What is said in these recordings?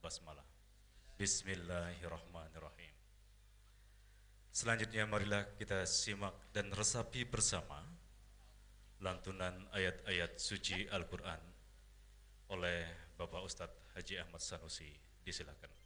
basmalah. Bismillahirrahmanirrahim. Selanjutnya marilah kita simak dan resapi bersama lantunan ayat-ayat suci Al-Quran oleh Bapak Ustadz Haji Ahmad Sanusi. Disilakan.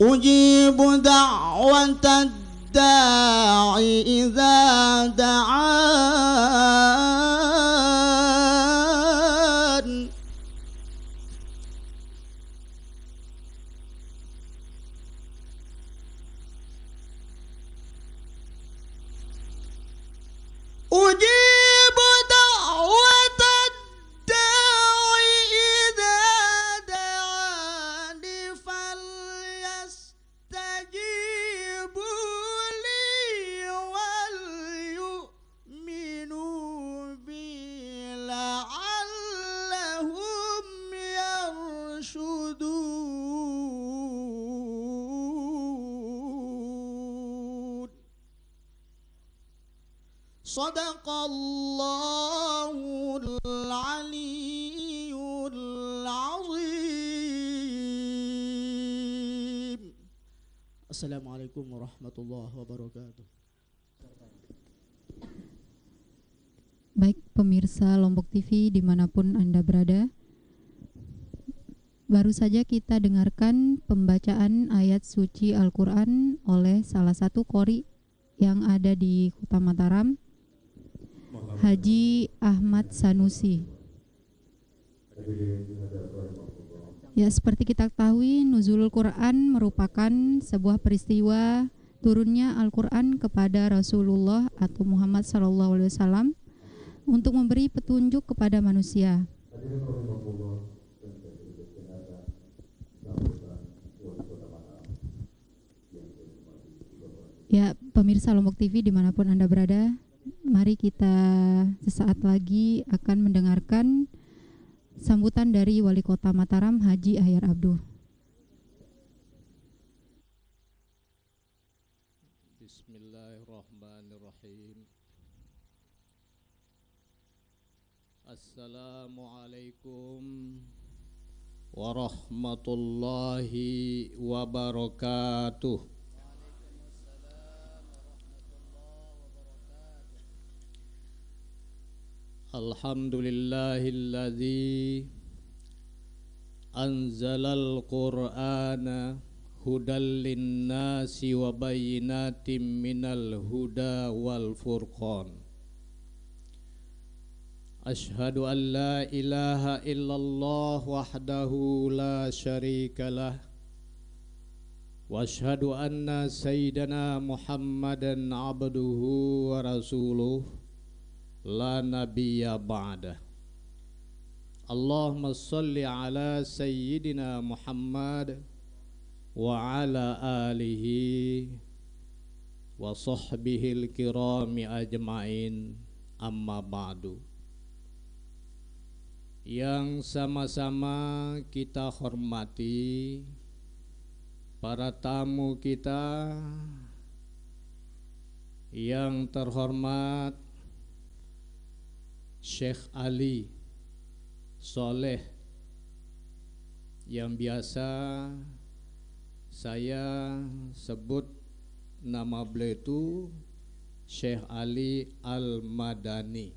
أجيب دعوة الداع إذا دعان Assalamualaikum warahmatullahi wabarakatuh. Baik pemirsa Lombok TV di mana pun Anda berada Baru saja kita dengarkan pembacaan ayat suci Al-Quran oleh salah satu kori yang ada di Kota Mataram Haji Ahmad Sanusi. Ya seperti kita ketahui Nuzulul Quran merupakan sebuah peristiwa turunnya Al-Quran kepada Rasulullah atau Muhammad SAW untuk memberi petunjuk kepada manusia. Ya, pemirsa Lombok TV di mana pun Anda berada, mari kita sesaat lagi akan mendengarkan sambutan dari Wali Kota Mataram Haji Ahyar Abduh. Bismillahirrahmanirrahim Assalamualaikum warahmatullahi wabarakatuh Alhamdulillahilladzi anzalal qur'ana hudal linnasi wa bayyinatin minal wal furqan. Ashhadu an la ilaha illallah wahdahu la syarika lah. Wa ashhadu sayyidana Muhammadan abduhu wa rasuluh la nabiyya ba'dah. Allahumma salli ala sayyidina Muhammad wa ala alihi wa sahbihil kirami ajmain. Amma ba'du. Yang sama-sama kita hormati para tamu kita yang terhormat Syekh Ali Soleh yang biasa saya sebut nama beliau itu Syekh Ali Al-Madani.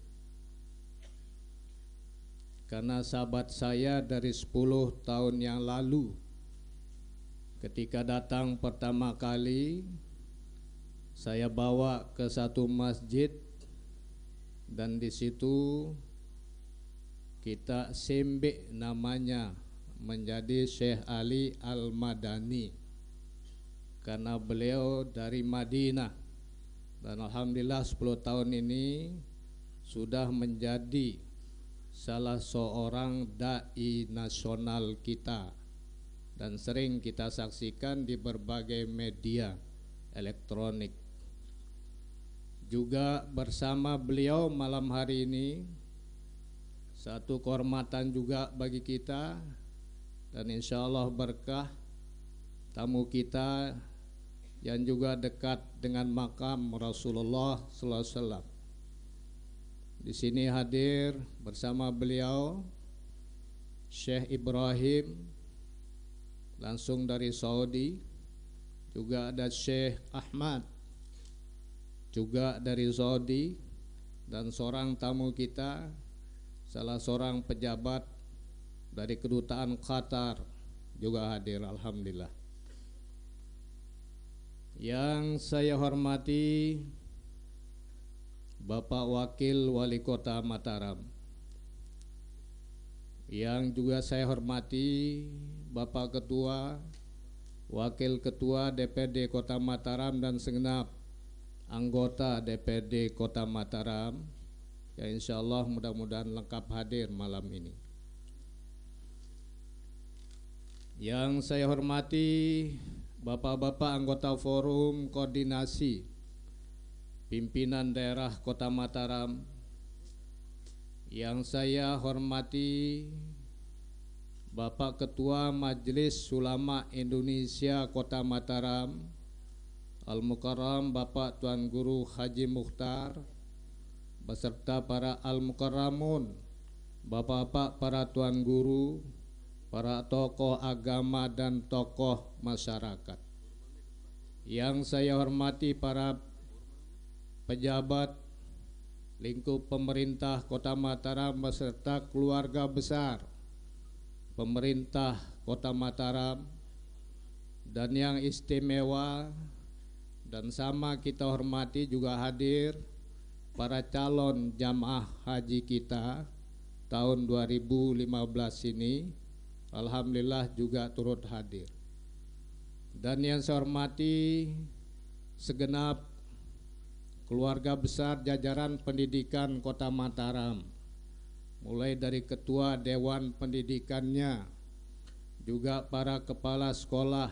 Karena sahabat saya dari 10 tahun yang lalu ketika datang pertama kali saya bawa ke satu masjid dan di situ kita sembek namanya menjadi Syekh Ali Al-Madani. Karena beliau dari Madinah. Dan alhamdulillah 10 tahun ini sudah menjadi salah seorang dai nasional kita. Dan sering kita saksikan di berbagai media elektronik. Juga bersama beliau malam hari ini satu kehormatan juga bagi kita dan insya Allah berkah tamu kita yang juga dekat dengan makam Rasulullah Sallallahu Alaihi Wasallam. Di sini hadir bersama beliau Syekh Ibrahim langsung dari Saudi juga ada Syekh Ahmad juga dari Saudi dan seorang tamu kita salah seorang pejabat dari kedutaan Qatar juga hadir alhamdulillah. Yang saya hormati Bapak Wakil Wali Kota Mataram. Yang juga saya hormati Bapak Ketua Wakil Ketua DPD Kota Mataram dan segenap anggota DPD Kota Mataram Ya insya Allah mudah-mudahan lengkap hadir malam ini. Yang saya hormati Bapak-bapak anggota forum koordinasi Pimpinan daerah Kota Mataram Yang saya hormati Bapak Ketua Majelis Ulama Indonesia Kota Mataram Al-Mukarram Bapak Tuan Guru Haji Mukhtar beserta para al-mukarramun, bapak-bapak para tuan guru, para tokoh agama dan tokoh masyarakat. Yang saya hormati para pejabat lingkup pemerintah Kota Mataram beserta keluarga besar pemerintah Kota Mataram dan yang istimewa dan sama kita hormati juga hadir para calon jamaah haji kita tahun 2015 ini. Alhamdulillah juga turut hadir. Dan yang saya hormati segenap keluarga besar jajaran pendidikan kota Mataram mulai dari ketua dewan pendidikannya juga para kepala sekolah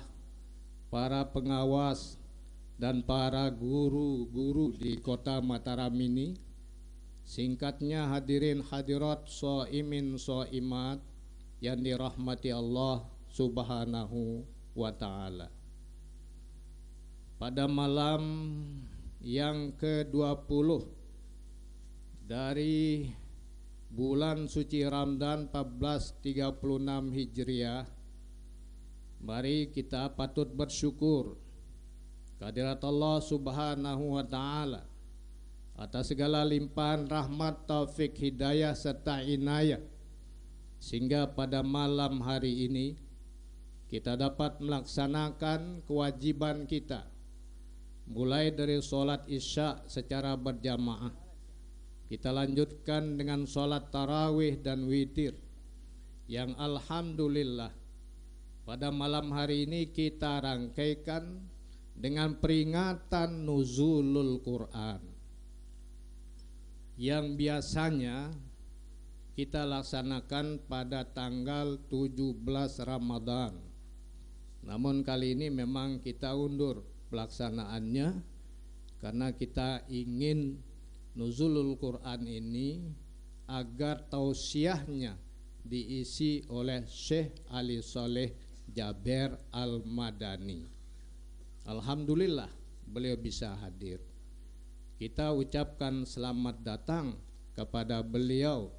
para pengawas dan para guru-guru di kota Mataram ini Singkatnya hadirin hadirat so'imin so'imat yang dirahmati Allah subhanahu wa ta'ala. Pada malam yang ke-20 dari bulan suci Ramadan 1436 Hijriah Mari kita patut bersyukur kehadirat Allah Subhanahu wa taala. Atas segala limpahan rahmat taufik hidayah serta inayah. Sehingga pada malam hari ini kita dapat melaksanakan kewajiban kita. Mulai dari sholat isya secara berjamaah. Kita lanjutkan dengan sholat tarawih dan witir. Yang alhamdulillah pada malam hari ini kita rangkaikan dengan peringatan nuzulul Quran yang biasanya kita laksanakan pada tanggal 17 Ramadan. Namun kali ini memang kita undur pelaksanaannya karena kita ingin nuzulul Quran ini agar tausiahnya diisi oleh Syekh Ali Soleh Jaber Al-Madani. Alhamdulillah beliau bisa hadir. Kita ucapkan selamat datang kepada beliau.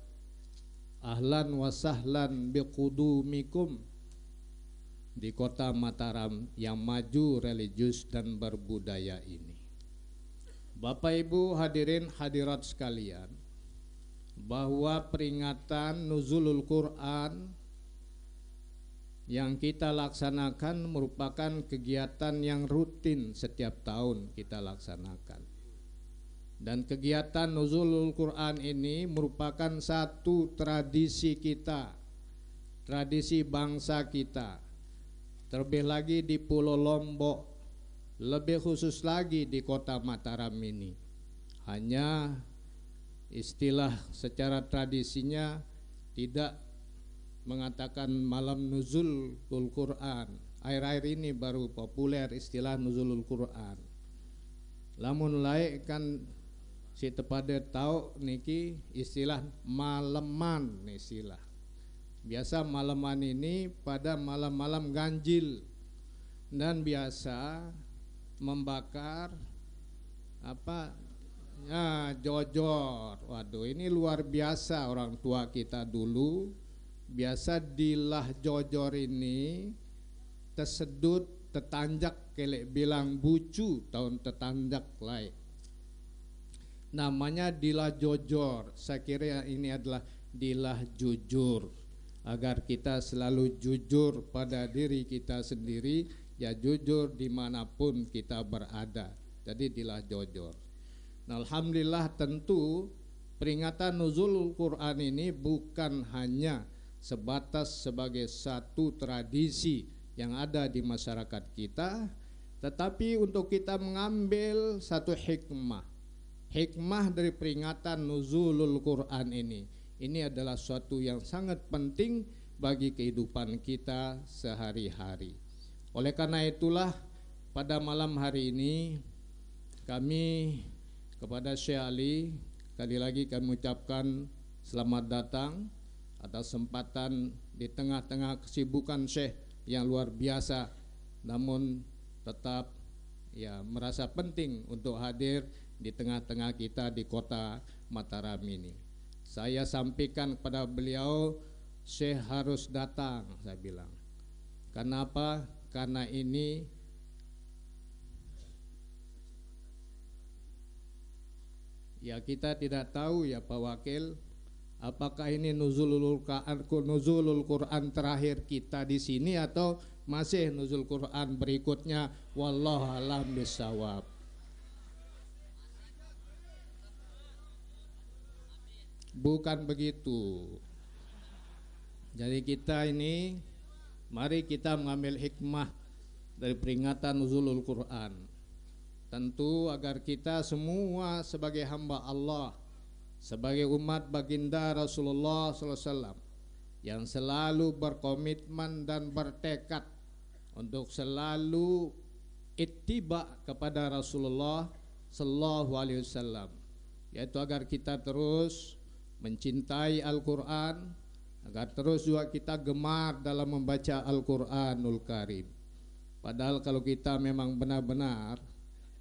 Ahlan wa sahlan biqudumikum di kota Mataram yang maju religius dan berbudaya ini. Bapak Ibu hadirin hadirat sekalian, bahwa peringatan nuzulul Quran yang kita laksanakan merupakan kegiatan yang rutin setiap tahun kita laksanakan. Dan kegiatan Nuzulul Quran ini merupakan satu tradisi kita, tradisi bangsa kita. Terlebih lagi di Pulau Lombok, lebih khusus lagi di kota Mataram ini. Hanya istilah secara tradisinya tidak mengatakan malam nuzul Quran. Air-air ini baru populer istilah nuzulul Quran. Lamun lain kan si tepade tahu niki istilah maleman istilah. Biasa maleman ini pada malam-malam ganjil dan biasa membakar apa ya jojor. Waduh ini luar biasa orang tua kita dulu biasa dilah jojor ini tersedut tetanjak kelek bilang bucu tahun tetanjak lai namanya dilah jojor saya kira ini adalah dilah jujur agar kita selalu jujur pada diri kita sendiri ya jujur di mana pun kita berada. Jadi dilah jujur. Nah, Alhamdulillah tentu peringatan nuzul Quran ini bukan hanya sebatas sebagai satu tradisi yang ada di masyarakat kita, tetapi untuk kita mengambil satu hikmah. Hikmah dari peringatan nuzulul Quran ini. Ini adalah suatu yang sangat penting bagi kehidupan kita sehari-hari. Oleh karena itulah pada malam hari ini kami kepada Syekh Ali kali lagi kami ucapkan selamat datang atas kesempatan di tengah-tengah kesibukan Syekh yang luar biasa namun tetap ya merasa penting untuk hadir di tengah-tengah kita di kota Mataram ini. Saya sampaikan kepada beliau Syekh harus datang saya bilang. Kenapa? Karena ini ya kita tidak tahu ya Pak Wakil apakah ini nuzulul Quran nuzulul Quran terakhir kita di sini atau masih nuzul Quran berikutnya? Wallahu alam bisawab bukan begitu. Jadi kita ini mari kita mengambil hikmah dari peringatan nuzulul Quran. Tentu agar kita semua sebagai hamba Allah Sebagai umat baginda Rasulullah SAW Yang selalu berkomitmen dan bertekad Untuk selalu ittiba kepada Rasulullah Sallallahu Alaihi Wasallam Yaitu agar kita terus mencintai Al-Quran Agar terus juga kita gemar dalam membaca Al-Quranul Karim. Padahal kalau kita memang benar-benar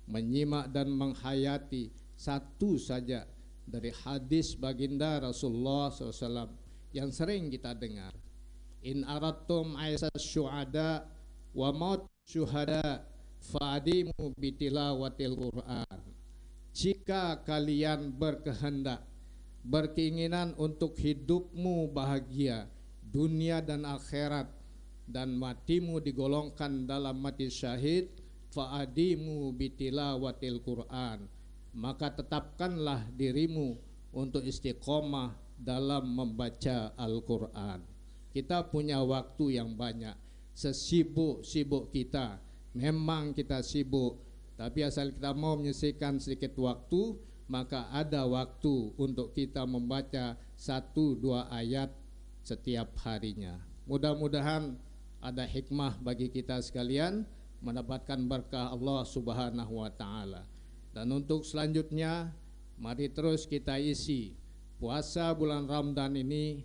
menyimak dan menghayati satu saja dari hadis baginda Rasulullah SAW yang sering kita dengar. In aratum aisas syuhada wa maut syuhada fadimu bitilawatil Qur'an. Jika kalian berkehendak, berkeinginan untuk hidupmu bahagia, dunia dan akhirat, dan matimu digolongkan dalam mati syahid, fa'adimu bitilawatil Quran maka tetapkanlah dirimu untuk istiqomah dalam membaca Al-Quran. Kita punya waktu yang banyak. Sesibuk-sibuk kita. Memang kita sibuk. Tapi asal kita mau menyisihkan sedikit waktu maka ada waktu untuk kita membaca satu dua ayat setiap harinya. Mudah-mudahan ada hikmah bagi kita sekalian mendapatkan berkah Allah Subhanahu wa taala. Dan untuk selanjutnya mari terus kita isi puasa bulan Ramadan ini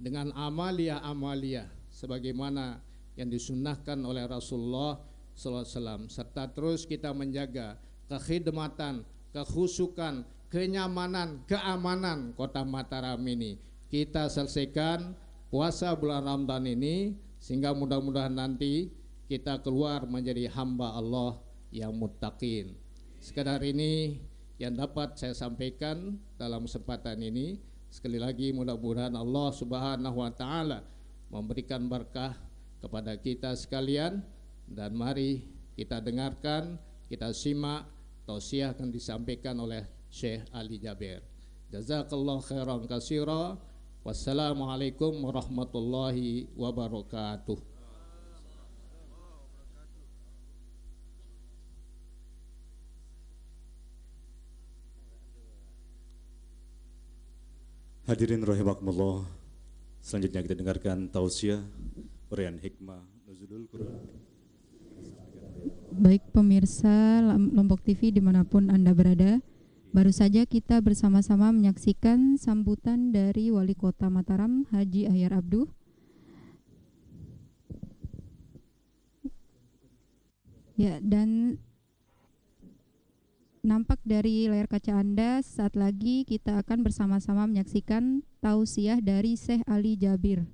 dengan amalia-amalia sebagaimana yang disunnahkan oleh Rasulullah SAW serta terus kita menjaga kekhidmatan, kekhusukan, kenyamanan, keamanan kota Mataram ini. Kita selesaikan puasa bulan Ramadan ini sehingga mudah-mudahan nanti kita keluar menjadi hamba Allah yang muttaqin. Sekedar ini yang dapat saya sampaikan dalam kesempatan ini. Sekali lagi mudah-mudahan Allah Subhanahu wa taala memberikan berkah kepada kita sekalian dan mari kita dengarkan, kita simak tausiah yang disampaikan oleh Syekh Ali Jabir. Jazakallah khairan kasira. Wassalamualaikum warahmatullahi wabarakatuh. Hadirin rahimakumullah. Selanjutnya kita dengarkan tausiah Urian Hikmah Nuzulul Quran. Baik pemirsa Lombok TV di mana pun Anda berada, baru saja kita bersama-sama menyaksikan sambutan dari Wali Kota Mataram Haji Ahyar Abduh. Ya, dan nampak dari layar kaca Anda saat lagi kita akan bersama-sama menyaksikan tausiah dari Syekh Ali Jabir.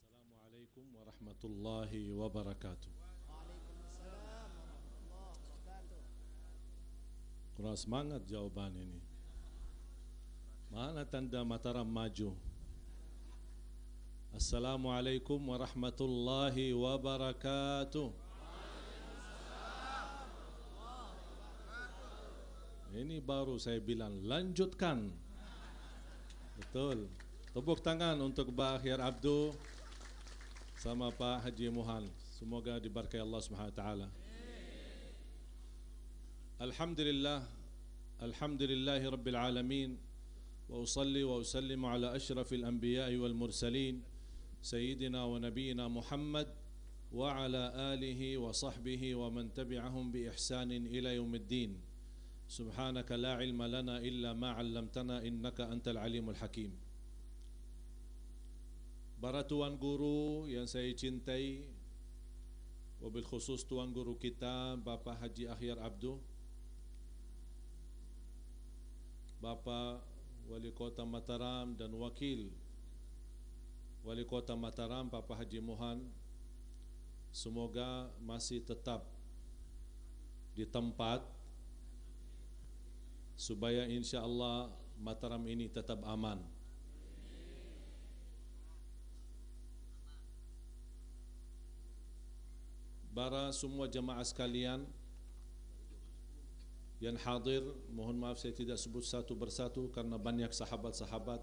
Assalamualaikum warahmatullahi wabarakatuh. Kurang semangat jawaban ini. Mana tanda Mataram maju? Assalamualaikum warahmatullahi wabarakatuh. Ini baru saya bilang lanjutkan. Betul. Tepuk tangan untuk Bakhir Abdu sama Pak Haji Muhan. Semoga diberkahi Allah Subhanahu wa taala. Alhamdulillah Alhamdulillahi Rabbil Alamin وأصلي وأسلم على أشرف الأنبياء والمرسلين سيدنا ونبينا محمد وعلى آله وصحبه ومن تبعهم بإحسان إلى يوم الدين سبحانك لا علم لنا إلا ما علمتنا إنك أنت العليم الحكيم Para tuan guru yang saya cintai Wabil khusus tuan guru kita Bapak Haji Ahyar Abdu Bapak Wali Kota Mataram dan Wakil Wali Kota Mataram Bapak Haji Mohan Semoga masih tetap di tempat Supaya insya Allah Mataram ini tetap aman. Bara semua jemaah sekalian yang hadir mohon maaf saya tidak sebut satu persatu karena banyak sahabat-sahabat.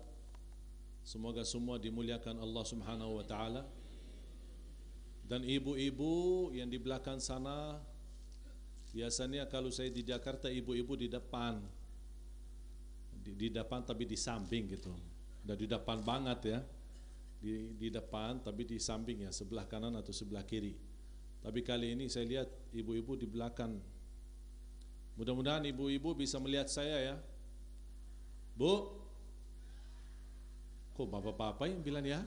Semoga semua dimuliakan Allah Subhanahu wa taala. Dan ibu-ibu yang di belakang sana biasanya kalau saya di Jakarta ibu-ibu di depan di, depan tapi di samping gitu dan di depan banget ya di, di depan tapi di samping ya sebelah kanan atau sebelah kiri tapi kali ini saya lihat ibu-ibu di belakang. Mudah-mudahan ibu-ibu bisa melihat saya ya. Bu. Kok bapak-bapak yang bilang ya?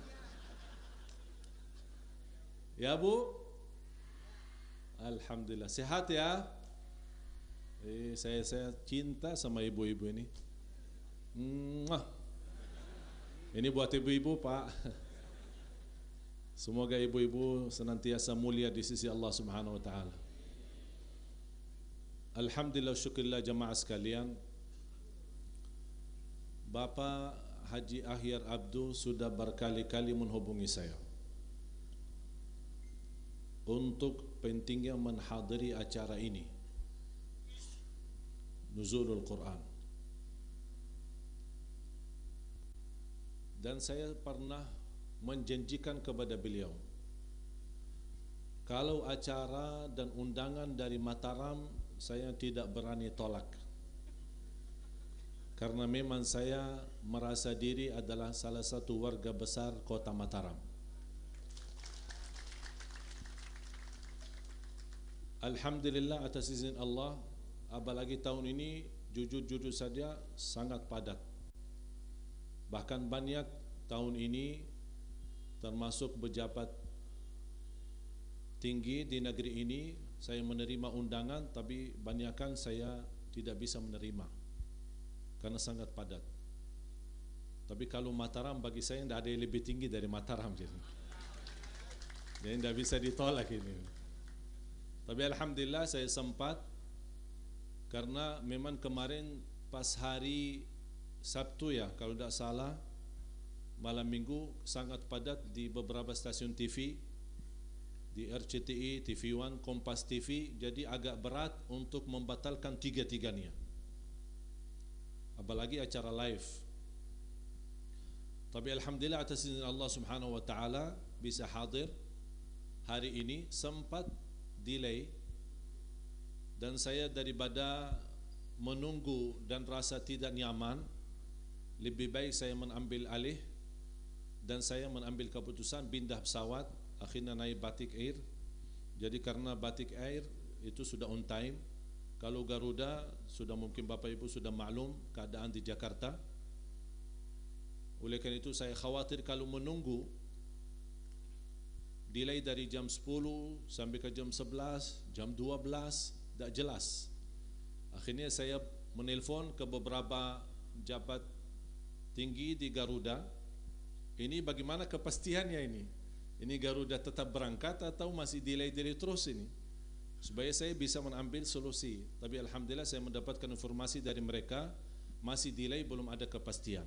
Ya Bu. Alhamdulillah. Sehat ya? Eh, saya saya cinta sama ibu-ibu ini. Ini buat ibu-ibu Pak. Semoga ibu-ibu senantiasa mulia di sisi Allah Subhanahu wa taala. Alhamdulillah syukurillah jemaah sekalian. Bapak Haji Ahyar Abdu sudah berkali-kali menghubungi saya untuk pentingnya menghadiri acara ini. Nuzulul Quran. Dan saya pernah menjanjikan kepada beliau kalau acara dan undangan dari Mataram saya tidak berani tolak. Karena memang saya merasa diri adalah salah satu warga besar kota Mataram. Alhamdulillah atas izin Allah apalagi tahun ini jujur-jujur saja sangat padat bahkan banyak tahun ini termasuk pejabat tinggi di negeri ini saya menerima undangan tapi banyakkan saya tidak bisa menerima karena sangat padat. Tapi kalau Mataram bagi saya tidak ada yang lebih tinggi dari Mataram jadi jadi tidak bisa ditolak ini. Tapi Alhamdulillah saya sempat karena memang kemarin pas hari Sabtu ya kalau tidak salah malam minggu sangat padat di beberapa stasiun TV di RCTI, TV One, Kompas TV jadi agak berat untuk membatalkan tiga-tiganya. Apalagi acara live. Tapi Alhamdulillah atas izin Allah Subhanahu Wa Taala bisa hadir. Hari ini sempat delay. Dan saya daripada menunggu dan rasa tidak nyaman lebih baik saya mengambil alih dan saya mengambil keputusan pindah pesawat akhirnya naik Batik Air. Jadi karena Batik Air itu sudah on time. Kalau Garuda sudah mungkin Bapak Ibu sudah maklum keadaan di Jakarta. Oleh karena itu saya khawatir kalau menunggu delay dari jam 10 sampai ke jam 11 jam 12 tidak jelas. Akhirnya saya menelpon ke beberapa jabat tinggi di Garuda ini bagaimana kepastiannya ini? Ini Garuda tetap berangkat atau masih delay-delay terus ini? Supaya saya bisa mengambil solusi. Tapi Alhamdulillah saya mendapatkan informasi dari mereka masih delay belum ada kepastian.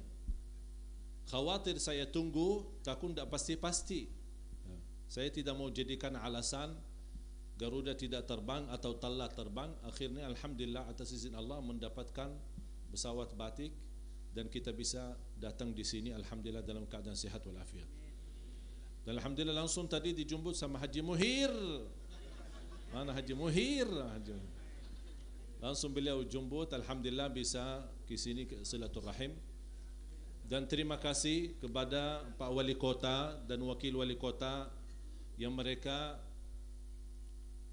khawatir saya tunggu takut tidak pasti-pasti Ya. saya tidak mau jadikan alasan Garuda tidak terbang atau telat terbang akhirnya Alhamdulillah atas izin Allah mendapatkan pesawat batik dan kita bisa datang di sini Alhamdulillah dalam keadaan sehat walafiat. Dan Alhamdulillah langsung tadi dijemput sama Haji Muhir. Mana Haji Muhir? Haji langsung beliau jemput Alhamdulillah bisa ke sini ke silaturahim. Dan terima kasih kepada Pak Wali Kota dan Wakil Wali Kota yang mereka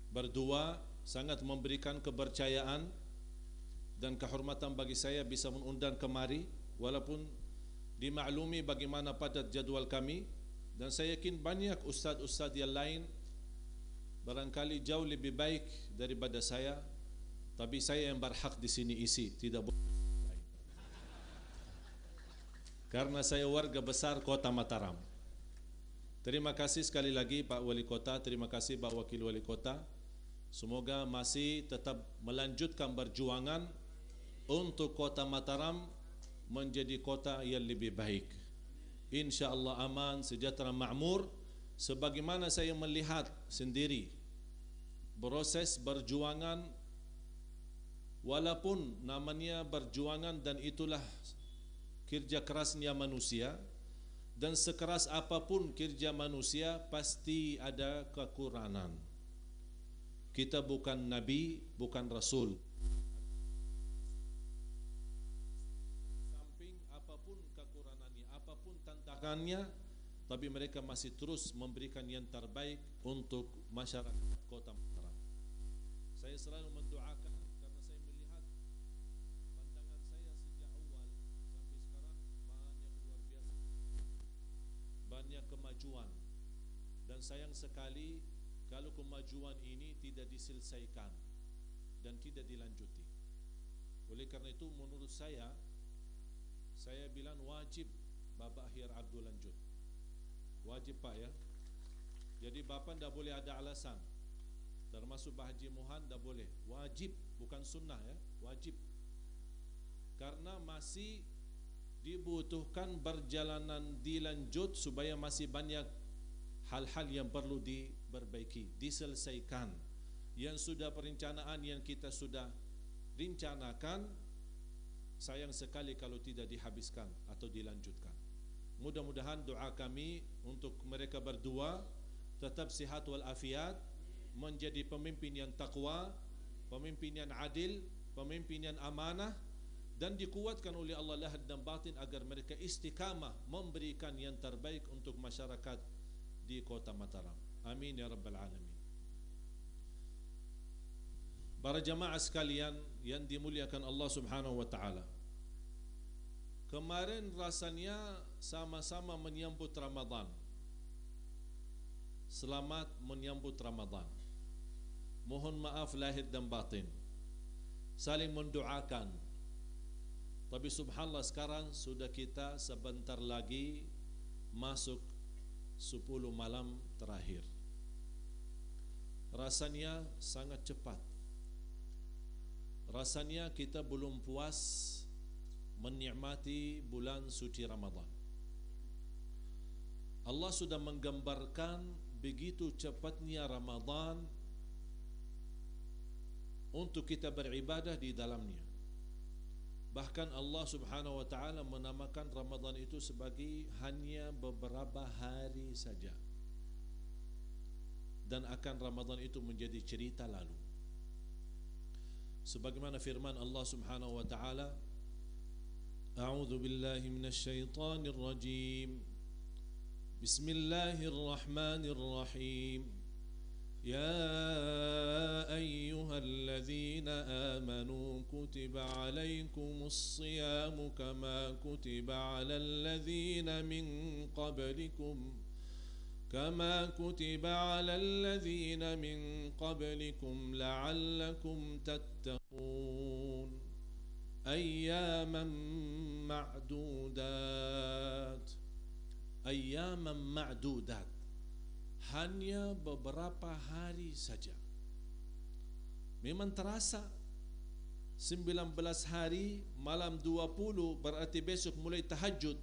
berdua sangat memberikan kepercayaan dan kehormatan bagi saya bisa mengundang kemari walaupun dimaklumi bagaimana padat jadual kami. Dan saya yakin banyak ustaz-ustaz yang lain barangkali jauh lebih baik daripada saya tapi saya yang berhak di sini isi tidak boleh. Karena saya warga besar kota Mataram. Terima kasih sekali lagi Pak Wali Kota. Terima kasih Pak Wakil Wali Kota. Semoga masih tetap melanjutkan berjuangan untuk kota Mataram menjadi kota yang lebih baik. Insya Allah aman, sejahtera, makmur. Sebagaimana saya melihat sendiri proses berjuangan walaupun namanya berjuangan dan itulah kerja kerasnya manusia dan sekeras apapun kerja manusia pasti ada kekurangan. Kita bukan nabi, bukan rasul. Tantangannya, tapi mereka masih terus memberikan yang terbaik untuk masyarakat kota Mataram. Saya selalu mendoakan karena saya melihat pandangan saya sejak awal sampai sekarang banyak luar biasa. Banyak kemajuan dan sayang sekali kalau kemajuan ini tidak diselesaikan dan tidak dilanjuti. Oleh karena itu menurut saya saya bilang wajib Bapak Akhir Abdul lanjut. Wajib Pak ya. Jadi Bapak tidak boleh ada alasan. Termasuk Pak Haji Muhan tidak boleh. Wajib, bukan sunnah ya. Wajib. Karena masih dibutuhkan perjalanan dilanjut supaya masih banyak hal-hal yang perlu diperbaiki, diselesaikan. Yang sudah perencanaan yang kita sudah rencanakan, sayang sekali kalau tidak dihabiskan atau dilanjutkan. Mudah-mudahan doa kami untuk mereka berdua tetap sihat walafiat, menjadi pemimpin yang takwa, pemimpin yang adil, pemimpin yang amanah, dan dikuatkan oleh Allah lahir dan batin agar mereka istiqamah memberikan yang terbaik untuk masyarakat di kota Mataram. Amin ya rabbal alamin. Para jamaah sekalian yang dimuliakan Allah Subhanahu wa taala. Kemarin rasanya sama-sama menyambut Ramadan. Selamat menyambut Ramadan. Mohon maaf lahir dan batin. Saling mendoakan. Tapi subhanallah sekarang sudah kita sebentar lagi masuk 10 malam terakhir rasanya sangat cepat rasanya kita belum puas menikmati bulan suci Ramadan. Allah sudah menggambarkan begitu cepatnya Ramadan untuk kita beribadah di dalamnya. Bahkan Allah subhanahu wa ta'ala menamakan Ramadan itu sebagai hanya beberapa hari saja. Dan akan Ramadan itu menjadi cerita lalu. Sebagaimana firman Allah subhanahu wa ta'ala A'udhu billahi minasyaitanir rajim Bismillahirrahmanirrahim يا أيها الذين آمنوا كتب عليكم الصيام كما كتب على الذين من قبلكم. كما كتب على الذين من قبلكم لعلكم تتقون. أياما معدودات أياما معدودات hanya beberapa hari saja. Memang terasa 19 hari malam 20 berarti besok mulai tahajud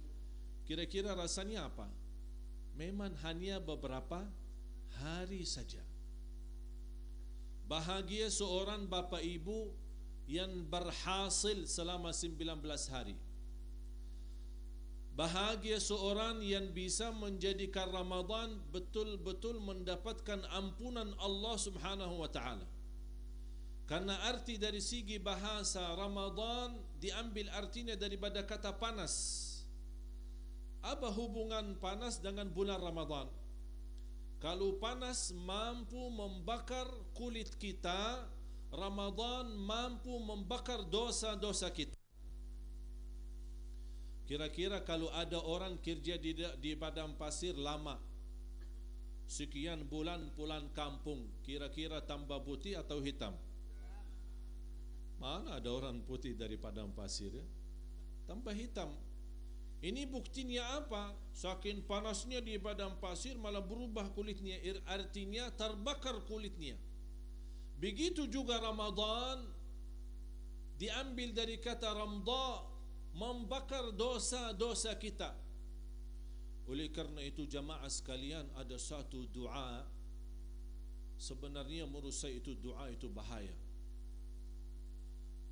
Kira-kira rasanya apa? Memang hanya beberapa hari saja. Bahagia seorang bapa ibu yang berhasil selama 19 hari. Bahagia seorang yang bisa menjadikan Ramadan betul-betul mendapatkan ampunan Allah Subhanahu wa taala. Karena arti dari segi bahasa Ramadan diambil artinya daripada kata panas. Apa hubungan panas dengan bulan Ramadan? Kalau panas mampu membakar kulit kita, Ramadan mampu membakar dosa-dosa kita. Kira-kira kalau ada orang kerja di, di padang pasir lama Sekian bulan pulang kampung Kira-kira tambah putih atau hitam Mana ada orang putih dari padang pasir ya? Tambah hitam Ini buktinya apa? Saking panasnya di padang pasir malah berubah kulitnya Artinya terbakar kulitnya Begitu juga Ramadan Diambil dari kata Ramdah membakar dosa-dosa kita. Oleh karena itu jamaah sekalian ada satu doa sebenarnya menurut saya itu doa itu bahaya.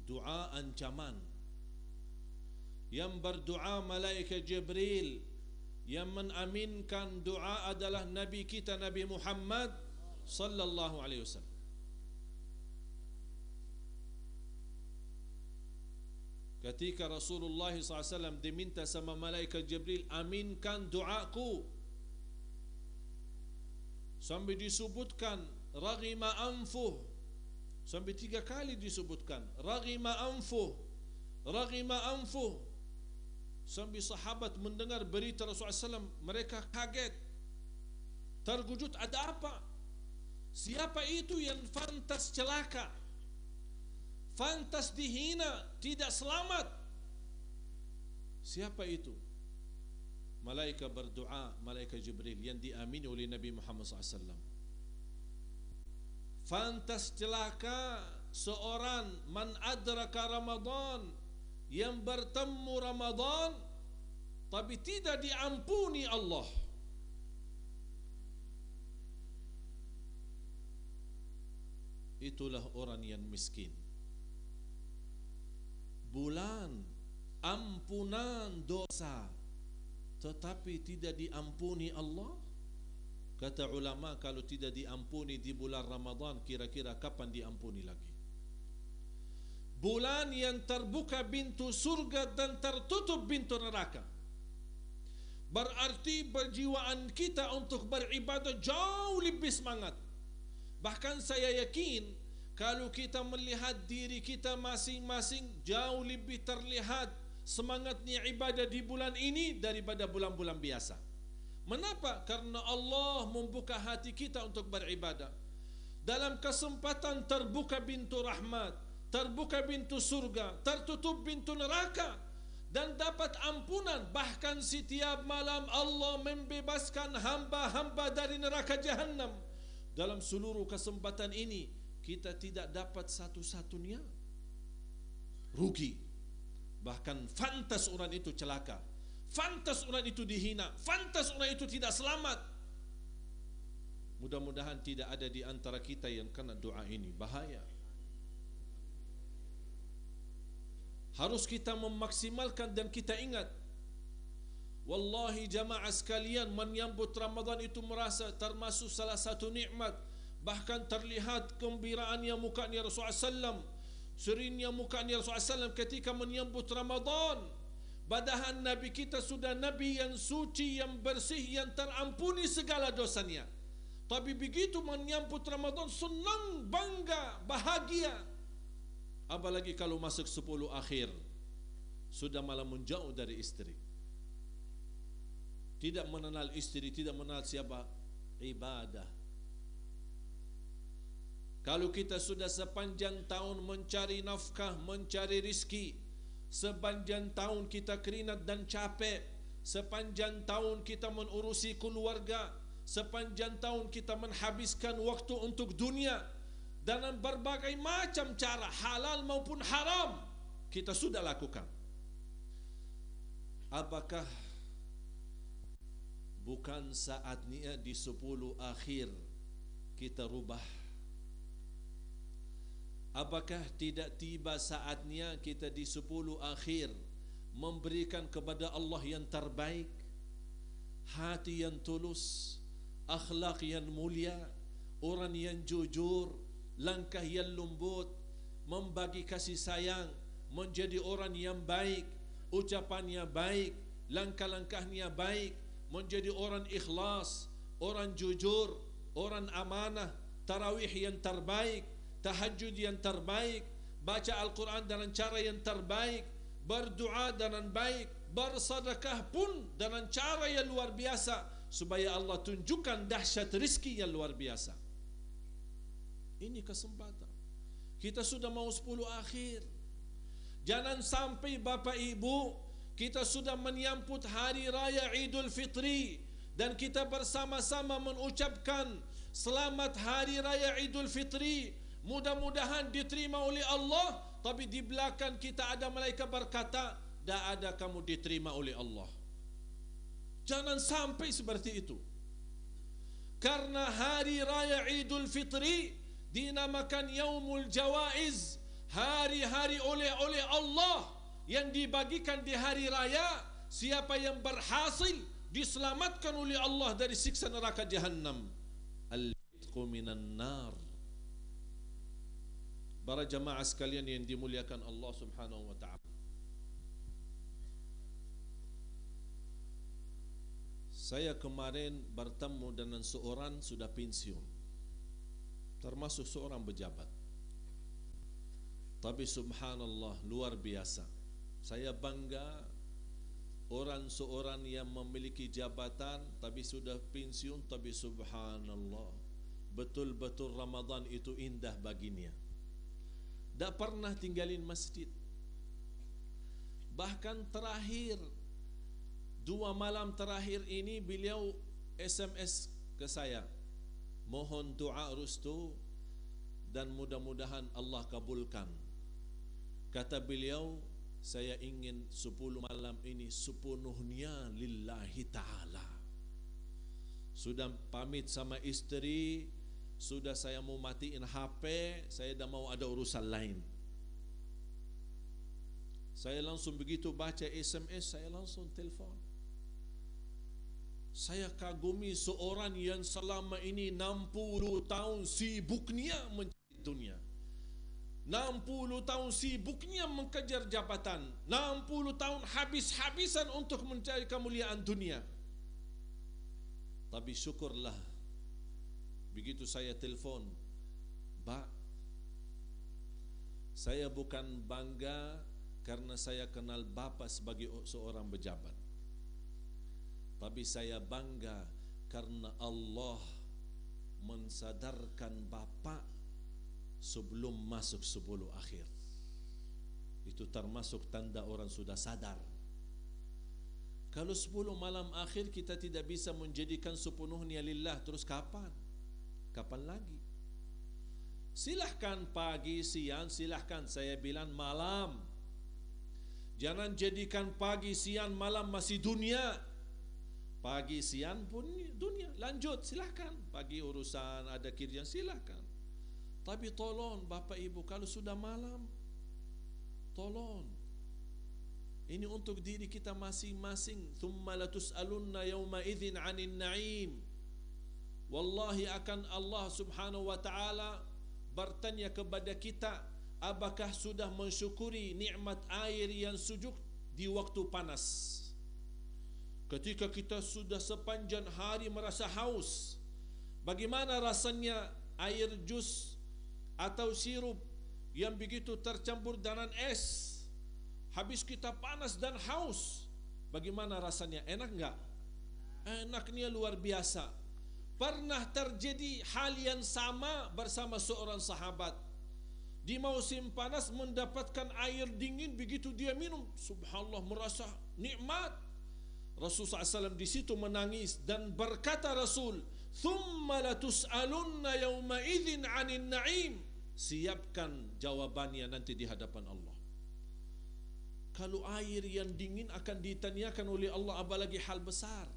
Doa ancaman. Yang berdoa malaikat Jibril yang menaminkan doa adalah nabi kita Nabi Muhammad sallallahu alaihi wasallam. Ketika Rasulullah SAW diminta sama malaikat Jibril Aminkan doaku. Sampai disebutkan Raghima anfuh. Sampai tiga kali disebutkan Raghima anfuh. Raghima anfuh. Sampai sahabat mendengar berita Rasulullah SAW Mereka kaget. Terkejut ada apa? Siapa itu yang fantas celaka fantas dihina, tidak selamat. Siapa itu? Malaikat berdoa, malaikat Jibril yang diamini oleh Nabi Muhammad SAW. Fantas celaka seorang man adraka Ramadan yang bertemu Ramadan tapi tidak diampuni Allah. Itulah orang yang miskin bulan ampunan dosa tetapi tidak diampuni Allah? Kata ulama kalau tidak diampuni di bulan Ramadan kira-kira kapan diampuni lagi? Bulan yang terbuka pintu surga dan tertutup pintu neraka. Berarti berjiwaan kita untuk beribadah jauh lebih semangat. Bahkan saya yakin kalau kita melihat diri kita masing-masing jauh lebih terlihat semangatnya ibadah di bulan ini daripada bulan-bulan biasa. Mengapa? Karena Allah membuka hati kita untuk beribadah. Dalam kesempatan terbuka pintu rahmat, terbuka pintu surga, tertutup pintu neraka dan dapat ampunan bahkan setiap malam Allah membebaskan hamba-hamba dari neraka jahanam dalam seluruh kesempatan ini kita tidak dapat satu-satunya. Rugi. Bahkan fantas orang itu celaka. Fantas orang itu dihina. Fantas orang itu tidak selamat. Mudah-mudahan tidak ada di antara kita yang kena doa ini. Bahaya. Harus kita memaksimalkan dan kita ingat. Wallahi jamaah sekalian menyambut Ramadan itu merasa termasuk salah satu nikmat bahkan terlihat gembiraannya mukanya Rasulullah SAW seringnya mukanya Rasulullah SAW ketika menyambut Ramadan. Badahan Nabi kita sudah Nabi yang suci yang bersih yang terampuni segala dosanya. Tapi begitu menyambut Ramadan senang bangga bahagia. Apalagi kalau masuk 10 akhir sudah malah menjauh dari istri tidak mengenal istri tidak mengenal siapa? Ibadah kalau kita sudah sepanjang tahun mencari nafkah, mencari rizki Sepanjang tahun kita kerinat dan capek Sepanjang tahun kita menurusi keluarga Sepanjang tahun kita menghabiskan waktu untuk dunia Dalam berbagai macam cara halal maupun haram Kita sudah lakukan. Apakah bukan saatnya di sepuluh akhir kita rubah Apakah tidak tiba saatnya kita di sepuluh akhir memberikan kepada Allah yang terbaik hati yang tulus akhlak yang mulia orang yang jujur langkah yang lembut membagi kasih sayang menjadi orang yang baik ucapannya baik langkah-langkahnya baik menjadi orang ikhlas orang jujur orang amanah tarawih yang terbaik tahajud yang terbaik baca Al-Quran dengan cara yang terbaik berdoa dengan baik bersedekah pun dengan cara yang luar biasa supaya Allah tunjukkan dahsyat rizki yang luar biasa. Ini kesempatan. Kita sudah mau 10 akhir. Jangan sampai Bapak Ibu kita sudah menyambut hari raya Idul Fitri dan kita bersama-sama mengucapkan selamat hari raya Idul Fitri mudah-mudahan diterima oleh Allah tapi di belakang kita ada malaikat berkata tidak ada kamu diterima oleh Allah. Jangan sampai seperti itu. Karena hari raya Idul Fitri dinamakan Yaumul Jawaiz hari-hari oleh-oleh Allah yang dibagikan di hari raya siapa yang berhasil diselamatkan oleh Allah dari siksa neraka jahanam al-itqu minan nar Para jamaah sekalian yang dimuliakan Allah Subhanahu wa taala. Saya kemarin bertemu dengan seorang sudah pensiun. Termasuk seorang pejabat. Tapi subhanallah luar biasa. Saya bangga orang seorang yang memiliki jabatan tapi sudah pensiun tapi subhanallah betul-betul Ramadan itu indah baginya tak pernah tinggalin masjid. Bahkan terakhir dua malam terakhir ini beliau SMS ke saya. Mohon doa restu dan mudah-mudahan Allah kabulkan. Kata beliau saya ingin sepuluh malam ini sepenuhnya lillahi ta'ala. Sudah pamit sama istri sudah saya mau matiin HP, saya dah mau ada urusan lain. Saya langsung begitu baca SMS, saya langsung telefon. Saya kagumi seorang yang selama ini 60 tahun sibuknya mencari dunia. 60 tahun sibuknya mengejar jabatan. 60 tahun habis-habisan untuk mencari kemuliaan dunia. Tapi syukurlah Begitu saya telefon, Pak, saya bukan bangga karena saya kenal Bapak sebagai seorang pejabat. Tapi saya bangga karena Allah mensadarkan Bapak sebelum masuk sepuluh akhir. Itu termasuk tanda orang sudah sadar. Kalau sepuluh malam akhir kita tidak bisa menjadikan sepenuhnya lillah, terus kapan? Kapan lagi? Silahkan pagi, siang, silahkan saya bilang malam. Jangan jadikan pagi, siang, malam masih dunia. Pagi, siang pun dunia. Lanjut, silahkan. Pagi urusan ada kerjaan, silahkan. Tapi tolong Bapak Ibu kalau sudah malam, tolong. Ini untuk diri kita masing-masing. Thumma latus'alunna yawma idhin 'anil na'im. Wallahi akan Allah subhanahu wa ta'ala bertanya kepada kita Apakah sudah mensyukuri nikmat air yang sujuk di waktu panas Ketika kita sudah sepanjang hari merasa haus Bagaimana rasanya air jus atau sirup yang begitu tercampur dengan es Habis kita panas dan haus Bagaimana rasanya? Enak enggak? Enaknya luar biasa Pernah terjadi hal yang sama bersama seorang sahabat. Di musim panas mendapatkan air dingin begitu dia minum Subhanallah merasa nikmat. Rasul SAW di situ menangis dan berkata Rasul Thumma latus'alunna yawma idhin anin na'im. Siapkan jawabannya nanti di hadapan Allah. Kalau air yang dingin akan ditanyakan oleh Allah apalagi hal besar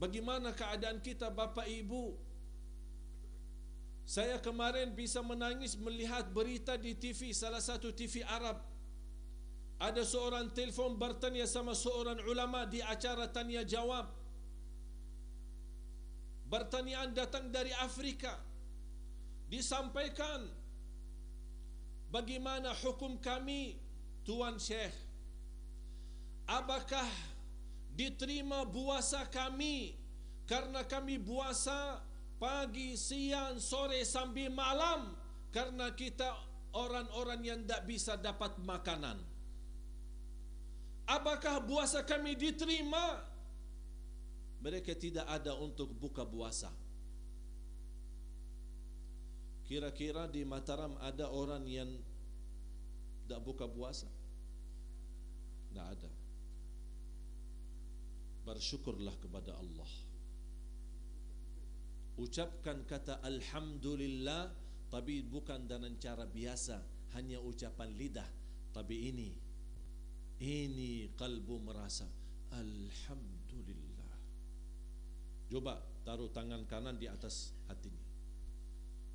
Bagaimana keadaan kita Bapak Ibu? Saya kemarin bisa menangis melihat berita di TV, salah satu TV Arab. Ada seorang telefon bertanya sama seorang ulama di acara tanya jawab. Pertanyaan datang dari Afrika. Disampaikan bagaimana hukum kami Tuan Syekh. Apakah diterima puasa kami karena kami puasa pagi, siang, sore sampai malam karena kita orang-orang yang tidak bisa dapat makanan. Apakah puasa kami diterima? Mereka tidak ada untuk buka puasa. Kira-kira di Mataram ada orang yang tidak buka puasa? Tidak ada. Bersyukurlah kepada Allah. Ucapkan kata Alhamdulillah Tapi bukan dengan cara biasa Hanya ucapan lidah. Tapi ini Ini kalbu merasa Alhamdulillah. Coba taruh tangan kanan di atas hatinya.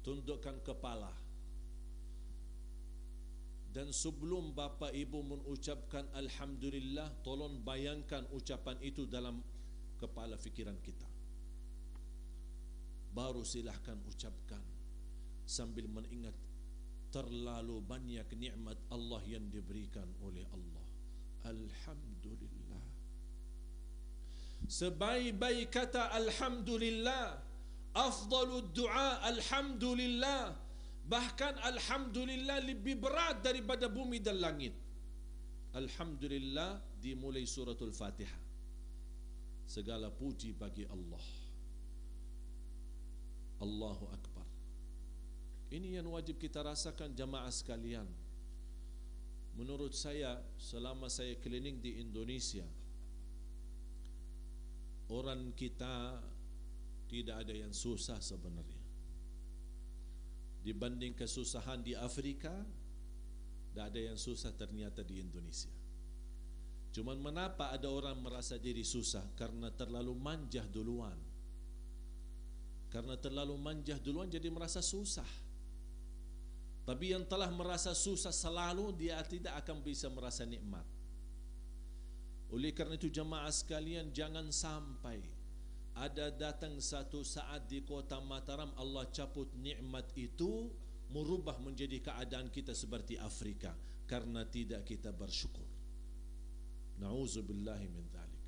Tundukkan kepala dan sebelum bapa ibu mengucapkan Alhamdulillah Tolong bayangkan ucapan itu dalam kepala fikiran kita baru silahkan ucapkan sambil mengingat terlalu banyak nikmat Allah yang diberikan oleh Allah. Alhamdulillah. Sebaik-baik kata Alhamdulillah, afdalu doa Alhamdulillah, bahkan Alhamdulillah lebih berat daripada bumi dan langit. Alhamdulillah dimulai suratul Fatihah. Segala puji bagi Allah. Allahu Akbar Ini yang wajib kita rasakan jamaah sekalian Menurut saya selama saya keliling di Indonesia Orang kita tidak ada yang susah sebenarnya Dibanding kesusahan di Afrika Tidak ada yang susah ternyata di Indonesia Cuman mengapa ada orang merasa diri susah Karena terlalu manjah duluan karena terlalu manja duluan jadi merasa susah. Tapi yang telah merasa susah selalu dia tidak akan bisa merasa nikmat. Oleh karena itu jemaah sekalian jangan sampai ada datang satu saat di kota Mataram Allah cabut nikmat itu merubah menjadi keadaan kita seperti Afrika karena tidak kita bersyukur. Nauzubillahi min dzalik.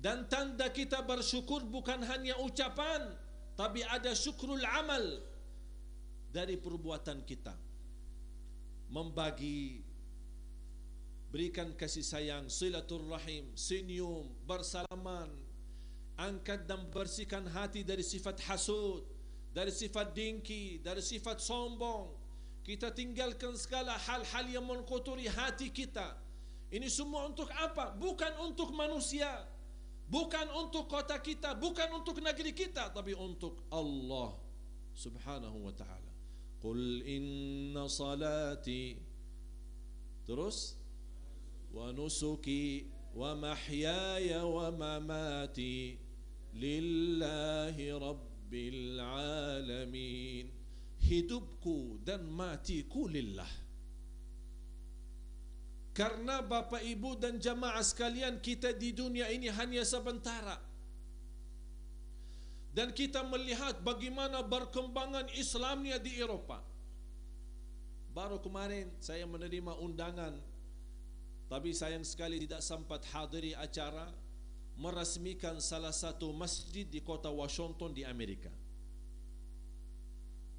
Dan tanda kita bersyukur bukan hanya ucapan, tapi ada syukrul amal dari perbuatan kita membagi berikan kasih sayang silaturrahim senyum bersalaman angkat dan bersihkan hati dari sifat hasud dari sifat dengki dari sifat sombong. Kita tinggalkan segala hal-hal yang mengkotori hati kita. Ini semua untuk apa? Bukan untuk manusia bukan untuk kota kita, bukan untuk negeri kita, tapi untuk Allah Subhanahu wa taala. Qul inna salati terus wa nusuki wa mahyaya wa mamati lillahi rabbil alamin. Hidupku dan matiku lillah. Karena Bapak Ibu dan jamaah sekalian kita di dunia ini hanya sementara. Dan kita melihat bagaimana berkembangan Islamnya di Eropa. Baru kemarin saya menerima undangan tapi sayang sekali tidak sempat hadiri acara merasmikan salah satu masjid di kota Washington di Amerika.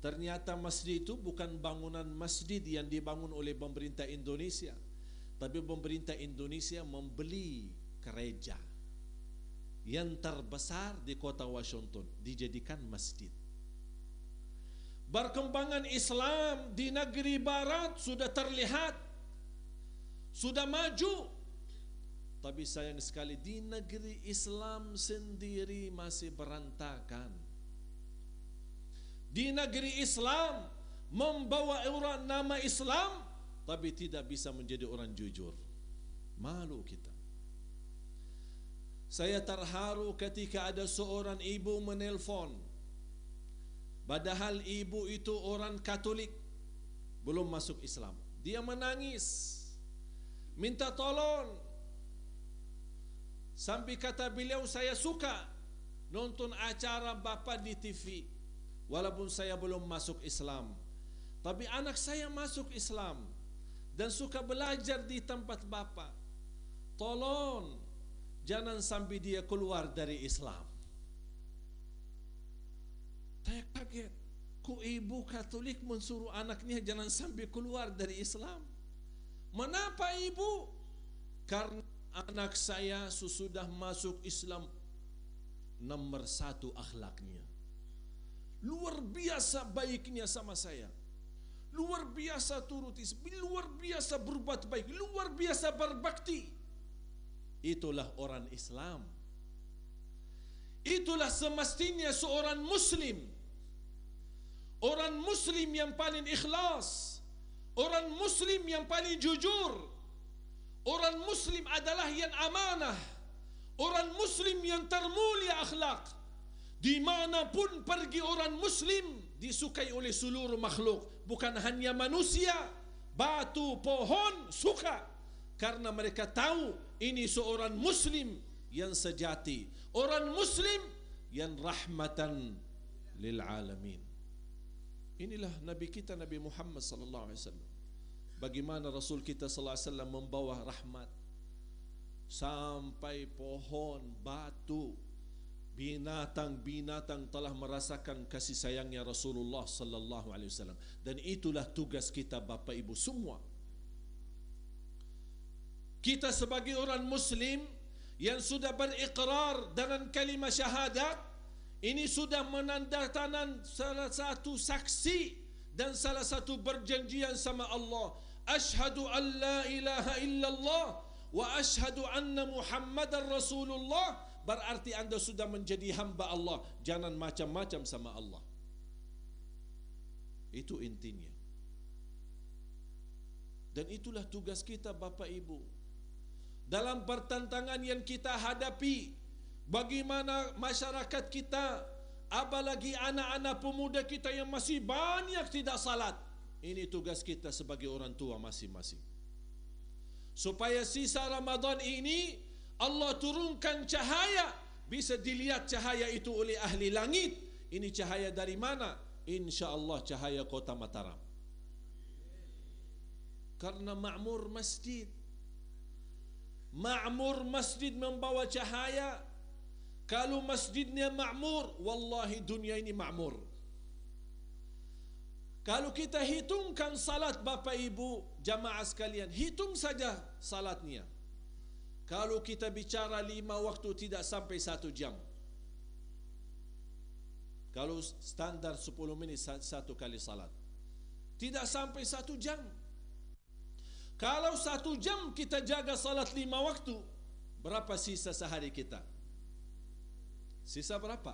Ternyata masjid itu bukan bangunan masjid yang dibangun oleh pemerintah Indonesia. Tapi pemerintah Indonesia membeli gereja yang terbesar di kota Washington dijadikan masjid. Perkembangan Islam di negeri barat sudah terlihat sudah maju tapi sayang sekali di negeri Islam sendiri masih berantakan. Di negeri Islam membawa orang nama Islam tapi tidak bisa menjadi orang jujur. Malu kita. Saya terharu ketika ada seorang ibu menelpon. Padahal ibu itu orang Katolik, belum masuk Islam. Dia menangis, minta tolong. Sampai kata beliau, saya suka nonton acara bapa di TV, walaupun saya belum masuk Islam. Tapi anak saya masuk Islam dan suka belajar di tempat bapa. Tolong jangan sampai dia keluar dari Islam. Saya kaget. Kok ibu Katolik mensuruh anaknya jangan sampai keluar dari Islam? Mengapa ibu? Karena anak saya sesudah masuk Islam nomor satu akhlaknya. Luar biasa baiknya sama saya. Luar biasa turuti, luar biasa berbuat baik, luar biasa berbakti. Itulah orang Islam. Itulah semestinya seorang muslim. Orang muslim yang paling ikhlas. Orang muslim yang paling jujur. Orang muslim adalah yang amanah. Orang muslim yang termulia akhlak. Di mana pun pergi orang muslim disukai oleh seluruh makhluk. Bukan hanya manusia. Batu, pohon suka. Karena mereka tahu ini seorang muslim yang sejati. Orang muslim yang rahmatan lil alamin. Inilah Nabi kita Nabi Muhammad sallallahu alaihi wasallam. Bagaimana Rasul kita sallallahu alaihi wasallam membawa rahmat sampai pohon, batu, binatang-binatang telah merasakan kasih sayangnya Rasulullah sallallahu alaihi wasallam dan itulah tugas kita Bapak Ibu semua. Kita sebagai orang muslim yang sudah berikrar dengan kalimat syahadat ini sudah menandatangan salah satu saksi dan salah satu perjanjian sama Allah. Ashhadu an la ilaha illallah wa ashhadu anna Muhammadar Rasulullah berarti anda sudah menjadi hamba Allah. Jangan macam-macam sama Allah. Itu intinya. Dan itulah tugas kita Bapak Ibu. Dalam pertentangan yang kita hadapi, bagaimana masyarakat kita, apalagi anak-anak pemuda kita yang masih banyak tidak salat. Ini tugas kita sebagai orang tua masing-masing. Supaya sisa Ramadan ini Allah turunkan cahaya bisa dilihat cahaya itu oleh ahli langit. Ini cahaya dari mana? Insya Allah cahaya kota Mataram. Karena makmur masjid. Makmur masjid membawa cahaya. Kalau masjidnya makmur, wallahi dunia ini makmur. Kalau kita hitungkan salat Bapak Ibu jamaah sekalian, hitung saja salatnya. Kalau kita bicara lima waktu tidak sampai satu jam. Kalau standar 10 menit satu kali salat. Tidak sampai satu jam. Kalau satu jam kita jaga salat lima waktu, berapa sisa sehari kita? Sisa berapa?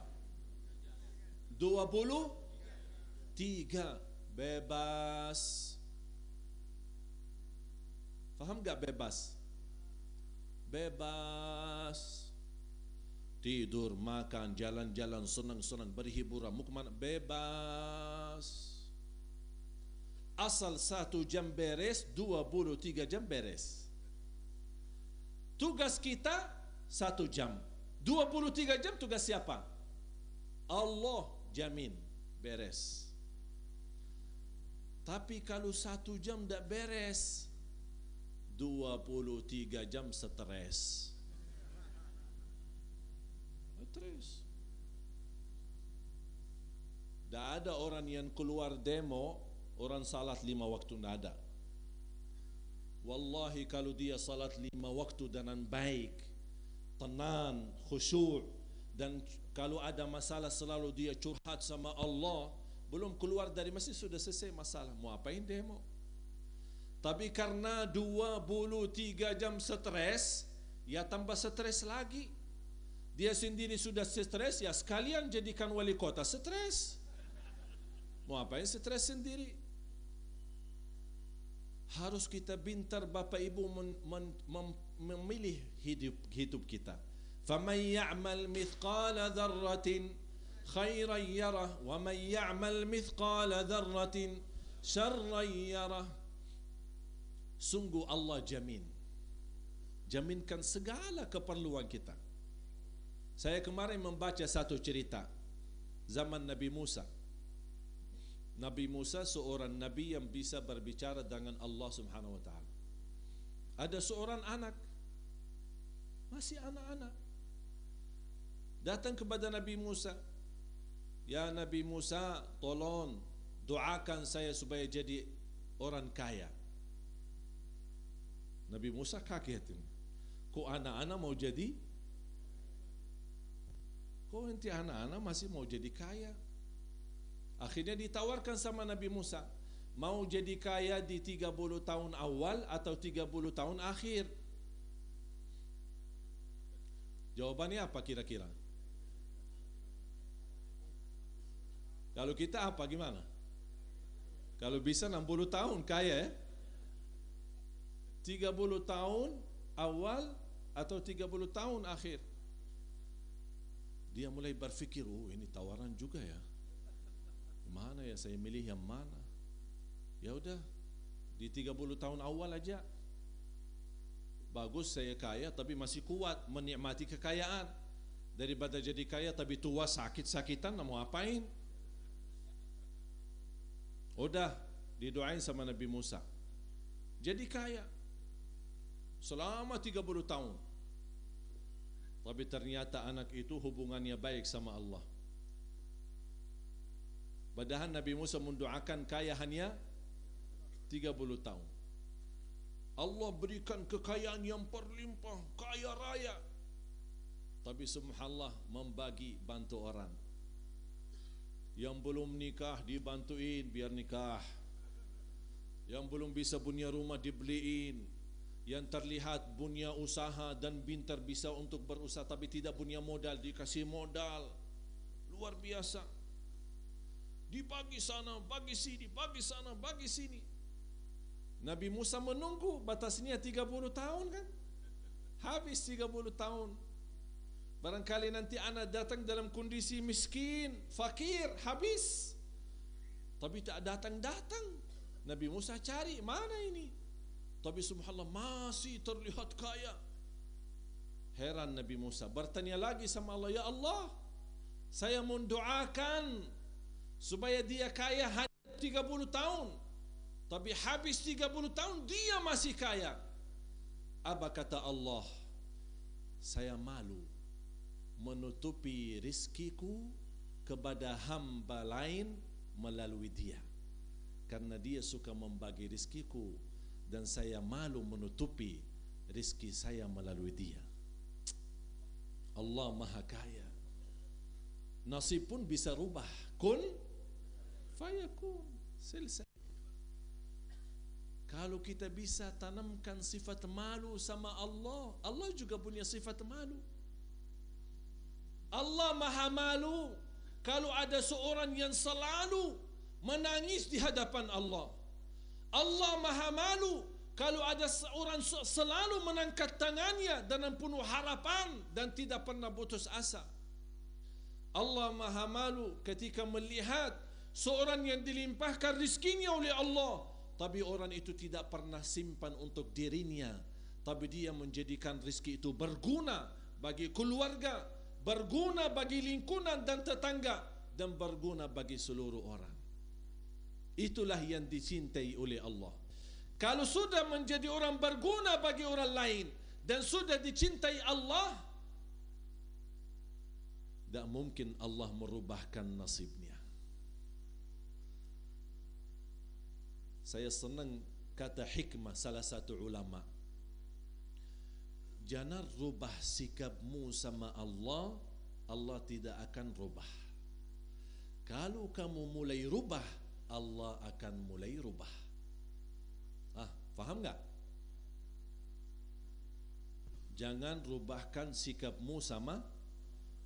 23 bebas. Faham gak bebas? Bebas. Tidur, makan, jalan-jalan, senang-senang, berhiburan, mau ke mana? Bebas. Asal satu jam beres, dua puluh tiga jam beres. Tugas kita satu jam. Dua puluh tiga jam tugas siapa? Allah jamin beres. Tapi kalau satu jam tidak beres, 23 jam stres. Stres. Tidak ada orang yang keluar demo, orang salat lima waktu tidak ada. Wallahi kalau dia salat lima waktu dengan baik, tenang, khusyuk, dan kalau ada masalah selalu dia curhat sama Allah, belum keluar dari masjid sudah selesai masalah. Mau apain demo? Tapi karena 23 jam stres, ya tambah stres lagi. Dia sendiri sudah stres, ya sekalian jadikan wali kota stres. Mau apain stres sendiri? Harus kita bintar Bapak Ibu men, men, mem, memilih hidup hidup kita. فمن يعمل مثقال ذرة خيرا يره ومن يعمل مثقال ذرة شرا يره Sungguh Allah jamin Jaminkan segala keperluan kita Saya kemarin membaca satu cerita Zaman Nabi Musa Nabi Musa seorang Nabi yang bisa berbicara dengan Allah subhanahu wa ta'ala Ada seorang anak Masih anak-anak Datang kepada Nabi Musa Ya Nabi Musa tolong Doakan saya supaya jadi orang kaya Nabi Musa kaget. Kok anak-anak mau jadi? Kok nanti anak-anak masih mau jadi kaya? Akhirnya ditawarkan sama Nabi Musa, mau jadi kaya di 30 tahun awal atau 30 tahun akhir? Jawabannya apa kira-kira? Kalau kita apa gimana? Kalau bisa 60 tahun kaya ya? 30 tahun awal atau 30 tahun akhir. Dia mulai berfikir, oh ini tawaran juga ya. Mana ya saya milih yang mana? Ya udah, di 30 tahun awal aja. Bagus saya kaya tapi masih kuat menikmati kekayaan. Daripada jadi kaya tapi tua sakit-sakitan mau apain? Udah didoain sama Nabi Musa. Jadi kaya selama 30 tahun. Tapi ternyata anak itu hubungannya baik sama Allah. Padahal Nabi Musa mendoakan kaya hanya 30 tahun. Allah berikan kekayaan yang berlimpah, kaya raya. Tapi subhanallah membagi bantu orang. Yang belum nikah dibantuin biar nikah. Yang belum bisa punya rumah dibeliin, yang terlihat punya usaha dan bintar bisa untuk berusaha tapi tidak punya modal dikasih modal. Luar biasa. Dibagi sana bagi sini bagi sana bagi sini. Nabi Musa menunggu batasnya 30 tahun kan? Habis 30 tahun barangkali nanti anak datang dalam kondisi miskin fakir habis tapi tak datang-datang Nabi Musa cari mana ini tapi subhanallah masih terlihat kaya. Heran Nabi Musa bertanya lagi sama Allah, "Ya Allah, saya mendoakan supaya dia kaya hanya 30 tahun. Tapi habis 30 tahun dia masih kaya." Apa kata Allah? Saya malu menutupi rizkiku kepada hamba lain melalui dia. Karena dia suka membagi rizkiku dan saya malu menutupi rizki saya melalui dia. Allah Maha Kaya. Nasib pun bisa rubah. Kun fayakun. Selesai. Kalau kita bisa tanamkan sifat malu sama Allah, Allah juga punya sifat malu. Allah Maha Malu kalau ada seorang yang selalu menangis di hadapan Allah. Allah maha malu kalau ada seorang selalu mengangkat tangannya dengan penuh harapan dan tidak pernah putus asa. Allah maha malu ketika melihat seorang yang dilimpahkan rizkinya oleh Allah tapi orang itu tidak pernah simpan untuk dirinya tapi dia menjadikan rizki itu berguna bagi keluarga berguna bagi lingkungan dan tetangga dan berguna bagi seluruh orang Itulah yang dicintai oleh Allah. Kalau sudah menjadi orang berguna bagi orang lain dan sudah dicintai Allah, tak mungkin Allah merubahkan nasibnya. Saya senang kata hikmah salah satu ulama. Jangan rubah sikapmu sama Allah, Allah tidak akan rubah. Kalau kamu mulai rubah, Allah akan mulai rubah. Ah, faham nggak? Jangan rubahkan sikapmu sama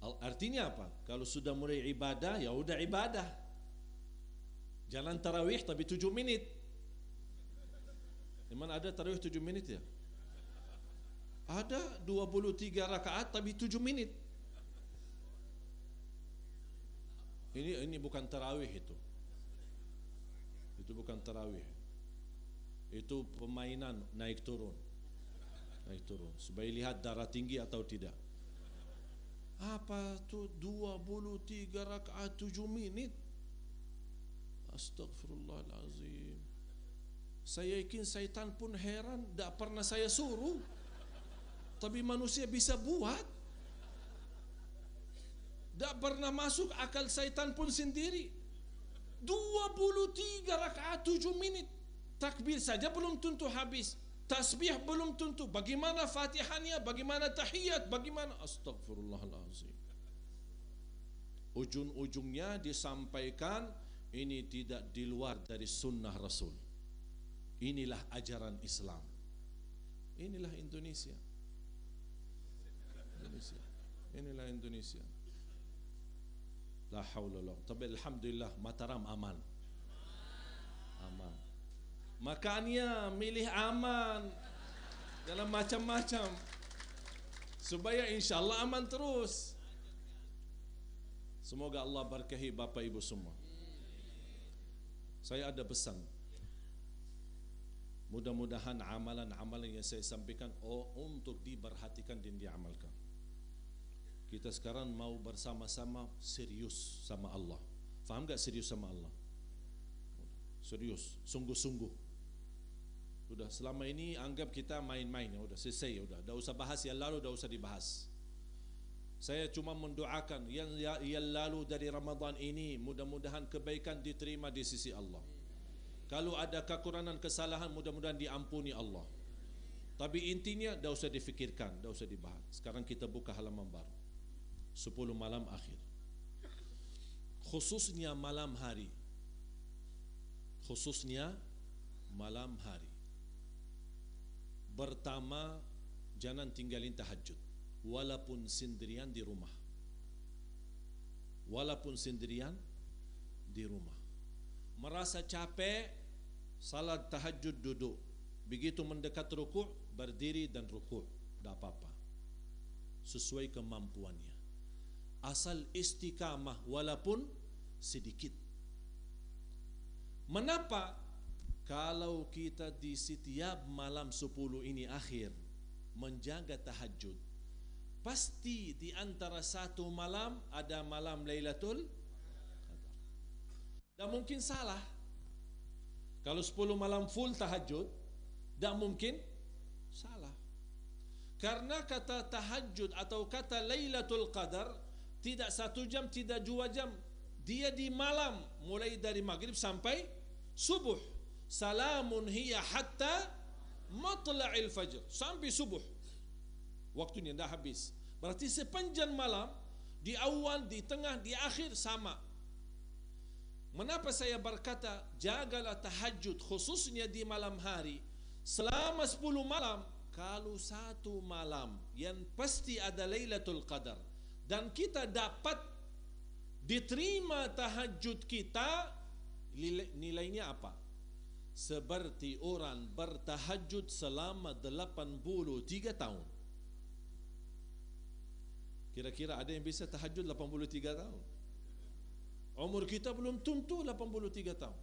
Artinya apa? Kalau sudah mulai ibadah, ya udah ibadah. Jalan tarawih tapi tujuh menit. Emang ada tarawih tujuh menit ya? Ada 23 rakaat tapi 7 minit. Ini ini bukan tarawih itu. Itu bukan tarawih. Itu permainan naik turun. Naik turun. Supaya lihat darah tinggi atau tidak. Apa tu 23 rakaat 7 minit? Astagfirullahalazim. Saya yakin syaitan pun heran, tak pernah saya suruh. Tapi manusia bisa buat. Tak pernah masuk akal syaitan pun sendiri. 23 rakaat 7 minit. Takbir saja belum tentu habis. Tasbih belum tentu. Bagaimana fatihahnya, bagaimana tahiyat, bagaimana astagfirullahalazim. Ujung-ujungnya disampaikan ini tidak di luar dari sunnah Rasul. Inilah ajaran Islam. Inilah Indonesia. Indonesia. Inilah Indonesia. La haula la Tapi alhamdulillah Mataram aman. Aman. Makanya milih aman dalam macam-macam supaya insya Allah aman terus. Semoga Allah berkahi Bapak Ibu semua. Saya ada pesan. Mudah-mudahan amalan-amalan yang saya sampaikan oh, untuk diperhatikan dan diamalkan. Kita sekarang mau bersama-sama serius sama Allah. Faham tak serius sama Allah? Serius, sungguh-sungguh. Sudah selama ini anggap kita main-main ya udah selesai ya udah. Dah usah bahas yang lalu dah usah dibahas. Saya cuma mendoakan yang yang lalu dari Ramadan ini mudah-mudahan kebaikan diterima di sisi Allah. Kalau ada kekurangan kesalahan mudah-mudahan diampuni Allah. Tapi intinya dah usah difikirkan, dah usah dibahas. Sekarang kita buka halaman baru. 10 malam akhir. Khususnya malam hari. Khususnya malam hari. Pertama, jangan tinggalin tahajud. Walaupun sendirian di rumah. Walaupun sendirian di rumah. Merasa capek, salat tahajud duduk begitu mendekat rukuk berdiri dan rukuk tak apa-apa sesuai kemampuannya asal istiqamah walaupun sedikit. Menapa kalau kita di setiap malam 10 ini akhir menjaga tahajud? Pasti di antara satu malam ada malam Lailatul Qadar. Dan mungkin salah. Kalau 10 malam full tahajud, tak mungkin salah. Karena kata tahajud atau kata Lailatul Qadar tidak satu jam, tidak dua jam. Dia di malam mulai dari maghrib sampai subuh. Salamun hiya hatta matla'il fajr. Sampai subuh. Waktunya dah habis. Berarti sepanjang malam di awal, di tengah, di akhir sama. Mengapa saya berkata jagalah tahajud khususnya di malam hari selama 10 malam kalau satu malam yang pasti ada Lailatul Qadar dan kita dapat diterima tahajud kita nilainya apa? Seperti orang bertahajud selama 83 tahun. Kira-kira ada yang bisa tahajud 83 tahun? Umur kita belum tentu 83 tahun.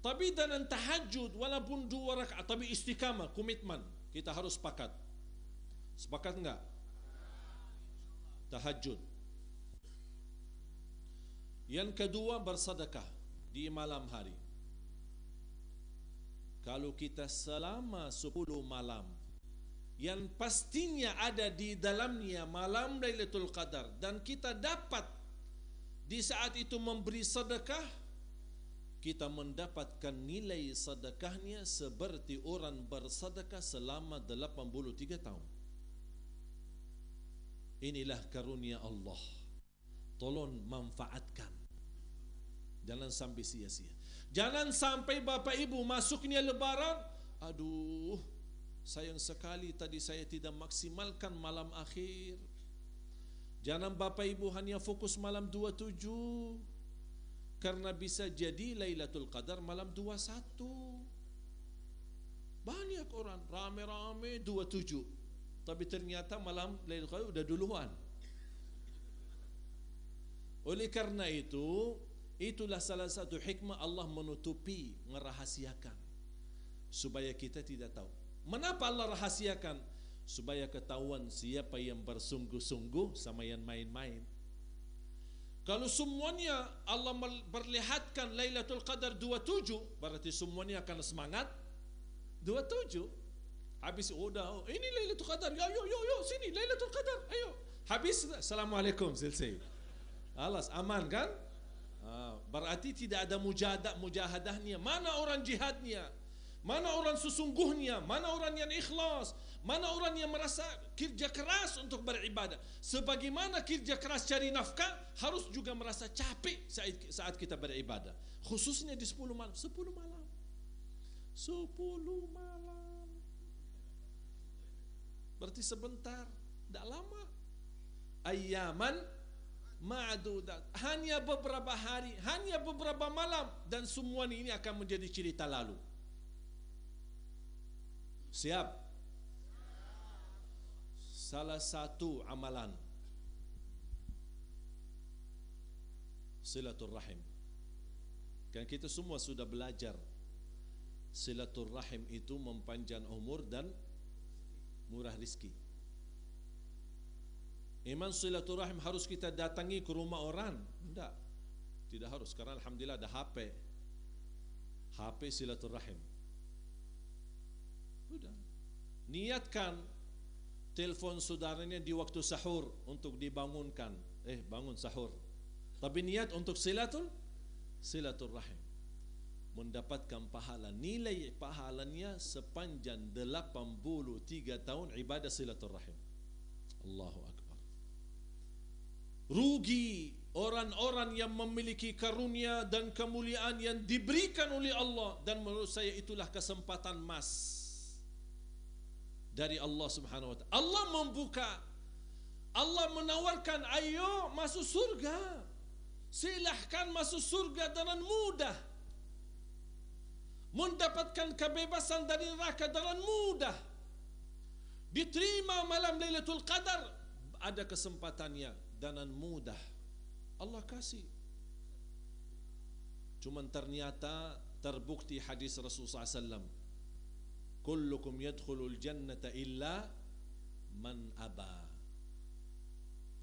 Tapi dalam tahajud walaupun dua rakaat tapi istiqamah, komitmen, kita harus sepakat. Sepakat enggak? Tahajud. Yang kedua bersedekah di malam hari. Kalau kita selama 10 malam yang pastinya ada di dalamnya malam Lailatul Qadar dan kita dapat di saat itu memberi sedekah kita mendapatkan nilai sedekahnya seperti orang bersedekah selama 83 tahun. Inilah karunia Allah. Tolong manfaatkan. Jangan sampai sia-sia. Jangan sampai Bapak Ibu masuknya lebaran, aduh, sayang sekali tadi saya tidak maksimalkan malam akhir. Jangan Bapak Ibu hanya fokus malam 27 Karena bisa jadi Lailatul Qadar malam 21 Banyak orang rame-rame 27 tapi ternyata malam Lailatul Qadar udah duluan. Oleh karena itu, itulah salah satu hikmah Allah menutupi, merahasiakan supaya kita tidak tahu. Mengapa Allah rahasiakan? Supaya ketahuan siapa yang bersungguh-sungguh sama yang main-main. Kalau semuanya Allah perlihatkan Lailatul Qadar 27, berarti semuanya akan semangat 27. Habis udah, oh, ini Lailatul Qadar. Ya, yo, yo, yo, sini Lailatul Qadar. Ayo. Habis, Assalamualaikum, selesai. Alas, aman kan? Berarti tidak ada mujahadah mujahadahnya. Mana orang jihadnya? Mana orang sesungguhnya? Mana orang yang ikhlas? Mana orang yang merasa kerja keras untuk beribadah? Sebagaimana kerja keras cari nafkah, harus juga merasa capek saat, saat kita beribadah. Khususnya di 10 malam. 10 malam. 10 malam. Berarti sebentar, tidak lama. Ayaman ma'dudat. Hanya beberapa hari, hanya beberapa malam dan semua ini akan menjadi cerita lalu. Siap? Salah satu amalan Silaturrahim Kan kita semua sudah belajar Silaturrahim itu mempanjang umur dan murah rizki Iman silaturahim harus kita datangi ke rumah orang? Tidak Tidak harus Karena Alhamdulillah ada HP HP silaturahim Sudah. Niatkan telepon saudaranya di waktu sahur untuk dibangunkan. Eh, bangun sahur. Tapi niat untuk silatul silaturrahim. Mendapatkan pahala. Nilai pahalanya sepanjang 83 tahun ibadah silaturrahim. Allahu Akbar. Rugi orang-orang yang memiliki karunia dan kemuliaan yang diberikan oleh Allah dan menurut saya itulah kesempatan emas dari Allah Subhanahu wa taala. Allah membuka Allah menawarkan ayo masuk surga. Silahkan masuk surga dengan mudah. Mendapatkan kebebasan dari neraka dengan mudah. Diterima malam Lailatul Qadar ada kesempatannya dengan mudah. Allah kasih. Cuma ternyata terbukti hadis Rasulullah SAW kullukum yadkhulul jannata illa man aba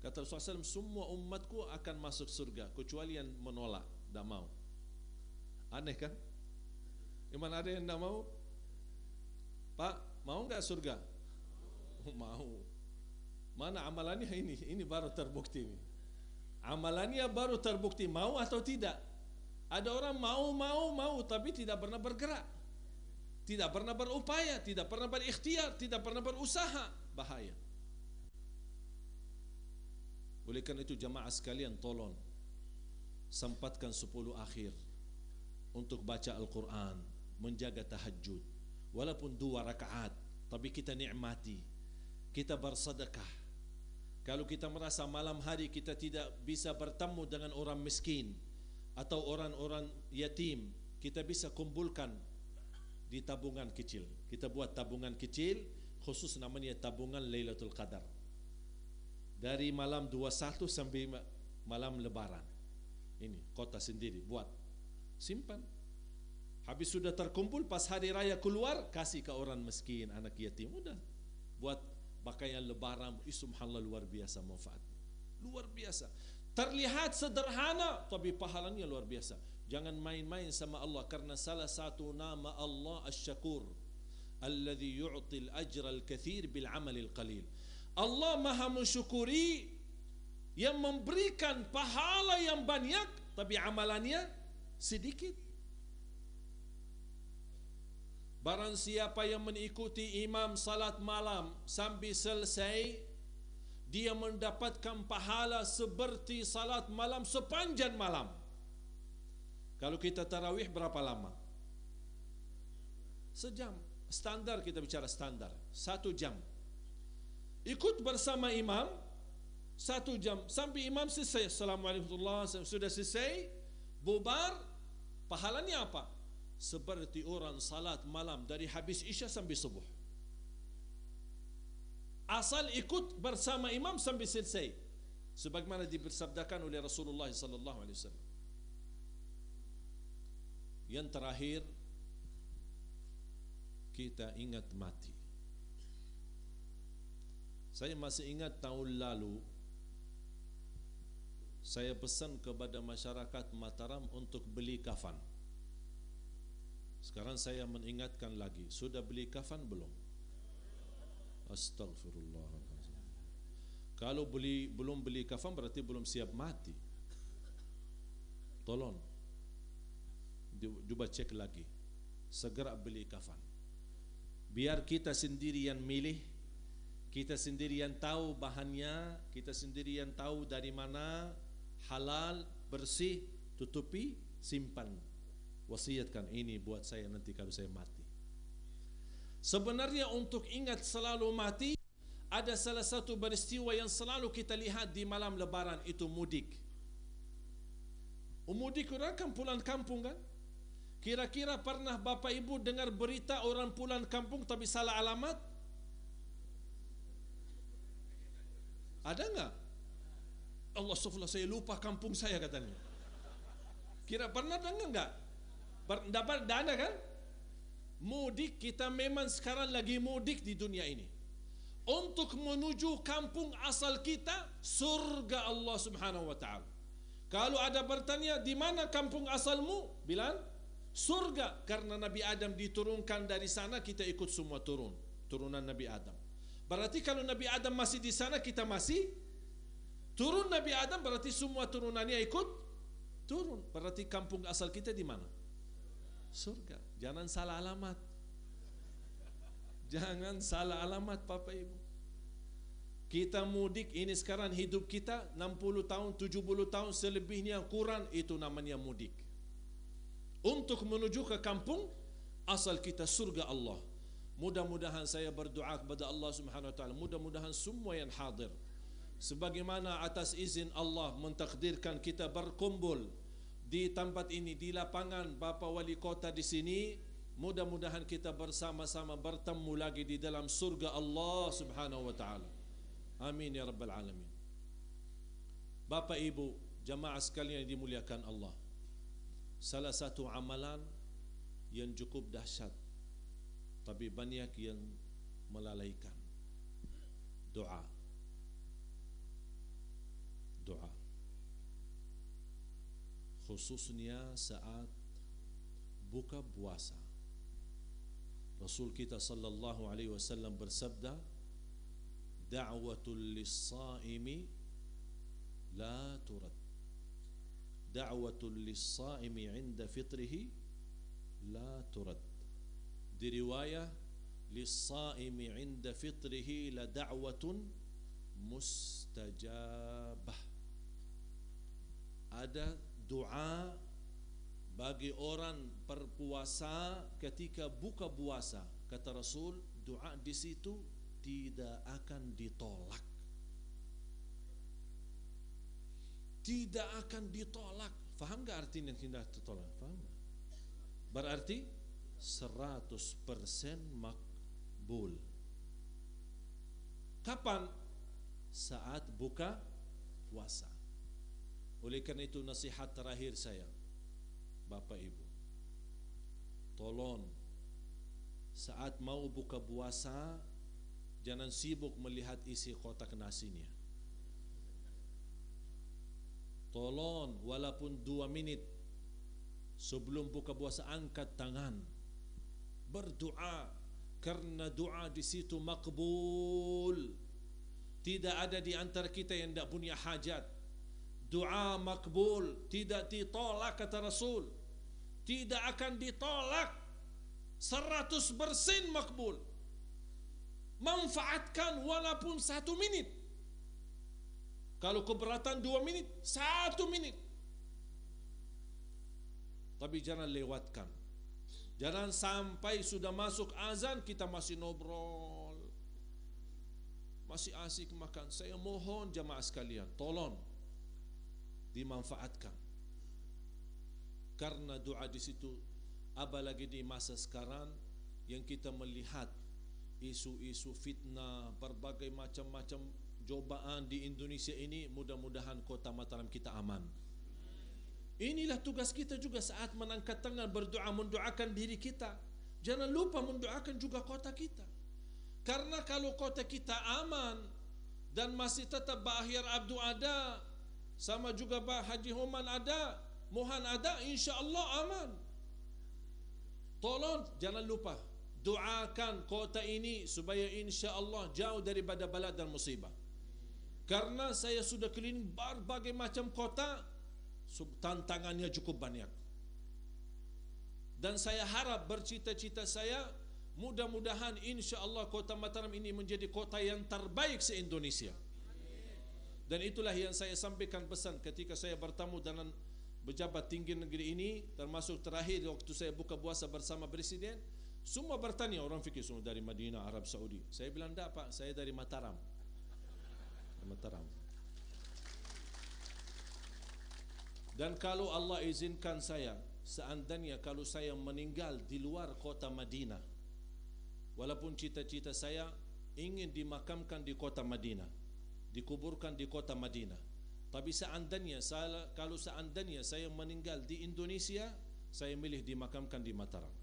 kata Rasulullah SAW semua umatku akan masuk surga kecuali yang menolak tidak mau aneh kan Iman ada yang tidak mau? Pak mau enggak surga? Mau. Mana amalannya ini? Ini baru terbukti ini. Amalannya baru terbukti mau atau tidak? Ada orang mau mau mau tapi tidak pernah bergerak. Tidak pernah berupaya, tidak pernah berikhtiar, tidak pernah berusaha, bahaya. Oleh karena itu jamaah sekalian tolong sempatkan 10 akhir untuk baca Al-Quran, menjaga tahajud, walaupun dua rakaat, tapi kita nikmati, kita bersedekah. Kalau kita merasa malam hari kita tidak bisa bertemu dengan orang miskin atau orang-orang yatim, kita bisa kumpulkan di tabungan kecil. Kita buat tabungan kecil khusus namanya tabungan Lailatul Qadar. Dari malam 21 sampai malam lebaran. Ini kota sendiri buat simpan. Habis sudah terkumpul pas hari raya keluar kasih ke orang miskin, anak yatim mudah. Buat pakaian lebaran, subhanallah luar biasa manfaat. Luar biasa. Terlihat sederhana tapi pahalanya luar biasa. Jangan main-main sama Allah karena salah satu nama Allah Asy-Syakur. Alladhi yu'ti al-ajra al-kathir bil amal al-qalil. Allah Maha mensyukuri yang memberikan pahala yang banyak tapi amalannya sedikit. Barang siapa yang mengikuti imam salat malam sampai selesai dia mendapatkan pahala seperti salat malam sepanjang malam. Kalau kita tarawih berapa lama? Sejam. Standar kita bicara standar. Satu jam. Ikut bersama imam. Satu jam. Sampai imam selesai. Assalamualaikum warahmatullahi Sudah selesai. Bubar. Pahalanya apa? Seperti orang salat malam dari habis isya sampai subuh. asal ikut bersama imam sampai selesai. Sebagaimana dibersabdakan oleh Rasulullah sallallahu alaihi wasallam. Yang terakhir kita ingat mati. Saya masih ingat tahun lalu saya pesan kepada masyarakat Mataram untuk beli kafan sekarang saya mengingatkan lagi sudah beli kafan belum? Astagfirullahaladzim kalau beli belum beli kafan berarti belum siap mati. Tolong coba cek lagi. Segera beli kafan. Biar kita sendiri yang milih kita sendiri yang tahu bahannya kita sendiri yang tahu dari mana halal bersih tutupi simpan wasiatkan ini buat saya nanti kalau saya mati sebenarnya untuk ingat selalu mati ada salah satu peristiwa yang selalu kita lihat di malam lebaran itu mudik mudik orang kan pulang kampung kan Kira-kira pernah Bapak Ibu dengar berita orang pulang kampung tapi salah alamat? Ada enggak? Allah SWT saya lupa kampung saya katanya. Kira pernah dengar enggak? Dapat dana kan? Mudik kita memang sekarang lagi mudik di dunia ini. Untuk menuju kampung asal kita surga Allah Subhanahu wa taala. Kalau ada bertanya di mana kampung asalmu? Bilang surga karena Nabi Adam diturunkan dari sana kita ikut semua turun turunan Nabi Adam berarti kalau Nabi Adam masih di sana kita masih turun Nabi Adam berarti semua turunannya ikut turun berarti kampung asal kita di mana surga. Jangan salah alamat. Jangan salah alamat Bapak Ibu. Kita mudik ini sekarang hidup kita 60 tahun 70 tahun selebihnya kurang itu namanya mudik. Untuk menuju ke kampung asal kita surga Allah. Mudah-mudahan saya berdoa kepada Allah Subhanahu wa taala, mudah-mudahan semua yang hadir. Sebagaimana atas izin Allah mentakdirkan kita berkumpul di tempat ini di lapangan Bapa Wali Kota di sini mudah-mudahan kita bersama-sama bertemu lagi di dalam surga Allah Subhanahu wa taala. Amin ya rabbal alamin. Bapak Ibu, jamaah sekalian yang dimuliakan Allah salah satu amalan yang cukup dahsyat tapi banyak yang melalaikan doa doa khususnya saat buka puasa Rasul kita sallallahu alaihi wasallam bersabda da'watul lis-saimi la turad دعوة للصائم عند فطره لا ترد دي رواية للصائم عند فطره لدعوة mustajabah ada doa bagi orang berpuasa ketika buka puasa kata Rasul doa di situ tidak akan ditolak tidak akan ditolak. Faham gak artinya tidak ditolak? Faham gak? Berarti 100% makbul. Kapan? Saat buka puasa. Oleh karena itu nasihat terakhir saya, Bapak Ibu, tolong saat mau buka puasa jangan sibuk melihat isi kotak nasinya Tolong walaupun dua menit sebelum buka puasa angkat tangan berdoa karena doa di situ makbul. Tidak ada di antara kita yang tidak punya hajat. Doa makbul tidak ditolak kata Rasul. Tidak akan ditolak. Seratus bersin makbul. Manfaatkan walaupun satu minit. Kalau keberatan dua menit, satu menit. Tapi jangan lewatkan. Jangan sampai sudah masuk azan kita masih ngobrol. Masih asik makan. Saya mohon jamaah sekalian, tolong dimanfaatkan. Karena doa di situ apalagi di masa sekarang yang kita melihat isu-isu fitnah, berbagai macam-macam cobaan di Indonesia ini mudah-mudahan kota Mataram kita aman. Inilah tugas kita juga saat menangkat tangan berdoa mendoakan diri kita. Jangan lupa mendoakan juga kota kita. Karena kalau kota kita aman dan masih tetap Bahir Abdul ada, sama juga Bah Haji Homan ada, Mohan ada, insya Allah aman. Tolong jangan lupa doakan kota ini supaya insya Allah jauh daripada bala dan musibah. Karena saya sudah keliling berbagai macam kota, tantangannya cukup banyak. Dan saya harap bercita-cita saya mudah-mudahan insya Allah kota Mataram ini menjadi kota yang terbaik se-Indonesia. Dan itulah yang saya sampaikan pesan ketika saya bertamu dengan pejabat tinggi negeri ini termasuk terakhir waktu saya buka puasa bersama presiden semua bertanya orang fikir semua dari Madinah Arab Saudi. Saya bilang tak pak saya dari Mataram. Mataram. Dan kalau Allah izinkan saya seandainya kalau saya meninggal di luar kota Madinah walaupun cita-cita saya ingin dimakamkan di kota Madinah dikuburkan di kota Madinah tapi seandainya saya, kalau seandainya saya meninggal di Indonesia, saya milih dimakamkan di Mataram.